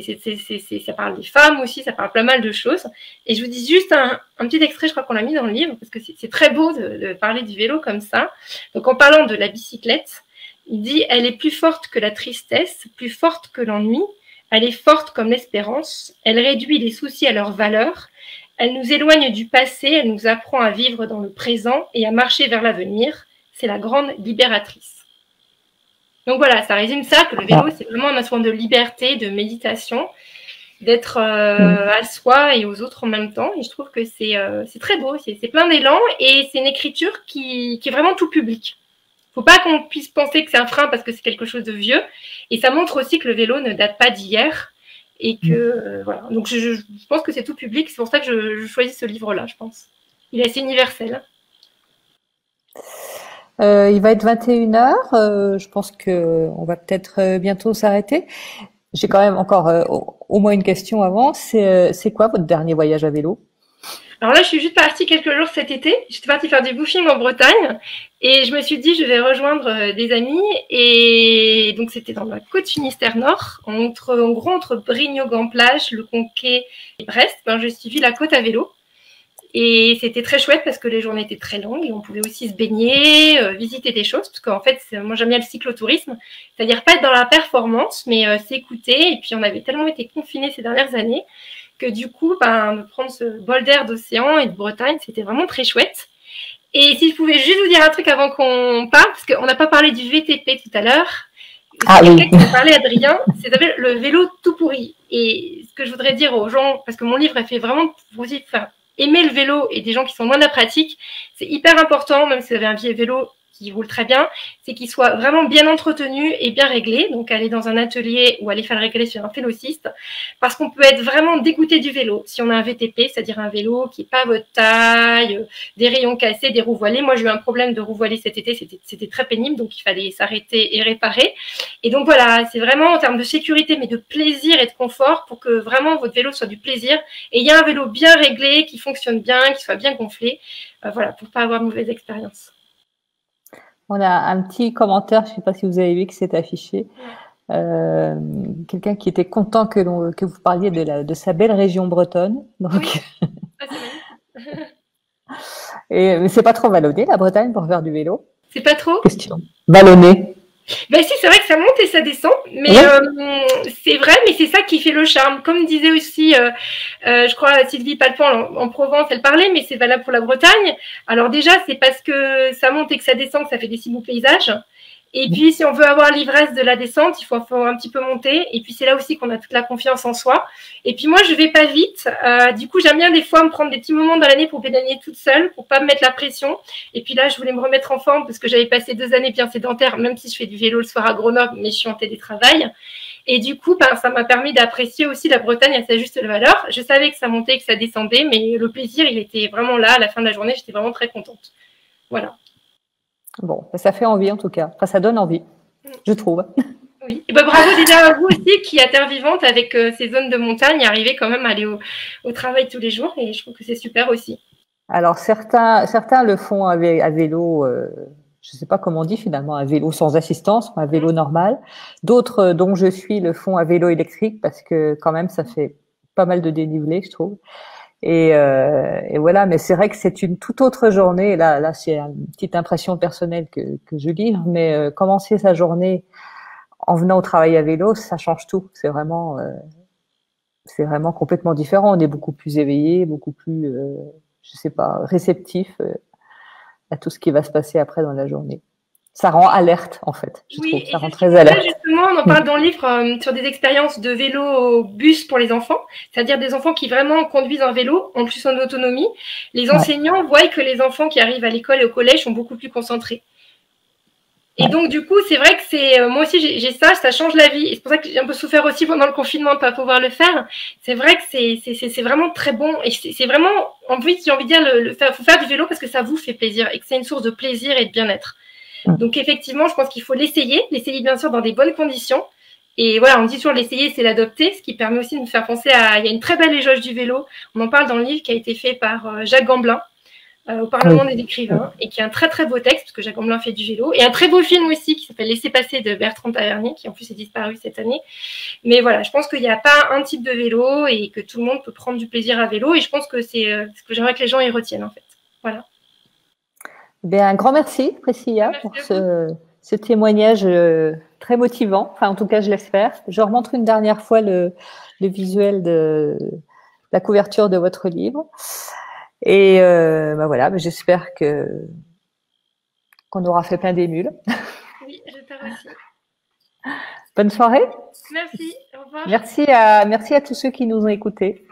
c'est, ça parle des femmes aussi, ça parle pas mal de choses. Et je vous dis juste un, un petit extrait, je crois qu'on l'a mis dans le livre, parce que c'est, très beau de, de, parler du vélo comme ça. Donc, en parlant de la bicyclette, il dit, elle est plus forte que la tristesse, plus forte que l'ennui. Elle est forte comme l'espérance. Elle réduit les soucis à leur valeur. Elle nous éloigne du passé. Elle nous apprend à vivre dans le présent et à marcher vers l'avenir c'est la grande libératrice. Donc voilà, ça résume ça, que le vélo, c'est vraiment un instrument de liberté, de méditation, d'être euh, mm. à soi et aux autres en même temps. Et je trouve que c'est euh, très beau, c'est plein d'élan et c'est une écriture qui, qui, est vraiment tout public. Faut pas qu'on puisse penser que c'est un frein parce que c'est quelque chose de vieux. Et ça montre aussi que le vélo ne date pas d'hier. Et que, mm. euh, voilà. Donc je, je, pense que c'est tout public. C'est pour ça que je, je choisis ce livre-là, je pense. Il est assez universel. Euh, il va être 21h. Euh, je pense que on va peut-être bientôt s'arrêter. J'ai quand même encore euh, au, moins une question avant. C'est c'est quoi votre dernier voyage à vélo? Alors là, je suis juste partie quelques jours cet été. J'étais partie faire du bushing en Bretagne et je me suis dit je vais rejoindre des amis et donc c'était dans la côte Finistère Nord, entre en gros entre Brignogan-Plage, le Conquet et Brest. Ben, je suivi la côte à vélo. Et c'était très chouette parce que les journées étaient très longues et on pouvait aussi se baigner, euh, visiter des choses. Parce qu'en fait, moi j'aime bien le cyclotourisme, c'est-à-dire pas être dans la performance, mais euh, s'écouter. Et puis on avait tellement été confinés ces dernières années que du coup, ben, de prendre ce bol d'air d'océan et de Bretagne, c'était vraiment très chouette. Et si je pouvais juste vous dire un truc avant qu'on parle, parce qu'on n'a pas parlé du VTP tout à l'heure. Ah oui. Quelqu'un qui parlait, Adrien, c'est le vélo tout pourri. Et ce que je voudrais dire aux gens, parce que mon livre a fait vraiment pour aussi faire aimer le vélo et des gens qui sont loin de la pratique, c'est hyper important, même si vous avez un vieil vélo qui roule très bien, c'est qu'il soit vraiment bien entretenu et bien réglé. Donc aller dans un atelier ou aller faire le régler sur un vélociste, parce qu'on peut être vraiment dégoûté du vélo. Si on a un VTP, c'est-à-dire un vélo qui est pas votre taille, des rayons cassés, des roues voilées. Moi, j'ai eu un problème de roues voilées cet été, c'était très pénible, donc il fallait s'arrêter et réparer. Et donc voilà, c'est vraiment en termes de sécurité, mais de plaisir et de confort pour que vraiment votre vélo soit du plaisir. Et il y a un vélo bien réglé, qui fonctionne bien, qui soit bien gonflé, euh, voilà, pour pas avoir de mauvaise expérience. On a un petit commentaire, je ne sais pas si vous avez vu que c'est affiché. Euh, quelqu'un qui était content que, que vous parliez de, la, de sa belle région bretonne. Donc... Et mais c'est pas trop vallonné la Bretagne pour faire du vélo? C'est pas trop? Question. Vallonné. Ben si, c'est vrai que ça monte et ça descend, mais euh, c'est vrai, mais c'est ça qui fait le charme. Comme disait aussi, euh, euh, je crois, Sylvie Palpan en, en, Provence, elle parlait, mais c'est valable pour la Bretagne. Alors déjà, c'est parce que ça monte et que ça descend que ça fait des si beaux paysages. Et puis, si on veut avoir l'ivresse de la descente, il faut, un petit peu monter. Et puis, c'est là aussi qu'on a toute la confiance en soi. Et puis, moi, je vais pas vite. Euh, du coup, j'aime bien des fois me prendre des petits moments dans l'année pour pédaler toute seule, pour pas me mettre la pression. Et puis là, je voulais me remettre en forme parce que j'avais passé deux années bien sédentaires, même si je fais du vélo le soir à Grenoble, mais je suis en télétravail. Et du coup, ben, ça m'a permis d'apprécier aussi la Bretagne à sa juste valeur. Je savais que ça montait, que ça descendait, mais le plaisir, il était vraiment là. À la fin de la journée, j'étais vraiment très contente. Voilà. Bon, ça fait envie en tout cas. Enfin, ça donne envie, je trouve. Oui. Et bah, bravo déjà à vous aussi qui, à Terre Vivante, avec euh, ces zones de montagne, arrivez quand même à aller au, travail tous les jours. Et je trouve que c'est super aussi. Alors, certains, certains le font à, vélo, euh, je ne sais pas comment on dit finalement, à vélo sans assistance, à vélo normal. D'autres, euh, dont je suis, le font à vélo électrique parce que quand même, ça fait pas mal de dénivelé, je trouve. Et, euh, et, voilà, mais c'est vrai que c'est une toute autre journée. Là, là, c'est une petite impression personnelle que, que je livre, mais euh, commencer sa journée en venant au travail à vélo, ça change tout. C'est vraiment, euh, c'est vraiment complètement différent. On est beaucoup plus éveillé, beaucoup plus, euh, je sais pas, réceptif euh, à tout ce qui va se passer après dans la journée ça rend alerte en fait. Je oui, trouve. ça rend très alerte. Justement, on en parle dans le livre euh, sur des expériences de vélo bus pour les enfants, c'est-à-dire des enfants qui vraiment conduisent un vélo en plus en autonomie. Les enseignants voient que les enfants qui arrivent à l'école et au collège sont beaucoup plus concentrés. Et donc du coup, c'est vrai que c'est euh, moi aussi j'ai ça, ça change la vie. Et c'est pour ça que j'ai un peu souffert aussi pendant le confinement de pas pouvoir le faire. C'est vrai que c'est c'est vraiment très bon et c'est vraiment en plus j'ai envie de dire le, le faire, faut faire du vélo parce que ça vous fait plaisir et que c'est une source de plaisir et de bien-être. Donc effectivement, je pense qu'il faut l'essayer, l'essayer bien sûr dans des bonnes conditions. Et voilà, on dit toujours l'essayer, c'est l'adopter, ce qui permet aussi de nous faire penser à. Il y a une très belle éloge du vélo. On en parle dans le livre qui a été fait par euh, Jacques Gamblin euh, au Parlement des écrivains et qui est un très très beau texte parce que Jacques Gamblin fait du vélo et un très beau film aussi qui s'appelle Laisser passer de Bertrand Tavernier qui en plus est disparu cette année. Mais voilà, je pense qu'il n'y a pas un type de vélo et que tout le monde peut prendre du plaisir à vélo et je pense que c'est euh, ce que j'aimerais que les gens y retiennent en fait. Bien, un grand merci, Priscilla, pour ce, témoignage euh, très motivant. Enfin, en tout cas, je l'espère. Je remontre une dernière fois le, visuel de la couverture de votre livre. Et euh, bah voilà, j'espère que qu'on aura fait plein d'émules. Oui, j'espère aussi. Bonne soirée. Merci. Au revoir. Merci à, merci à tous ceux qui nous ont écoutés.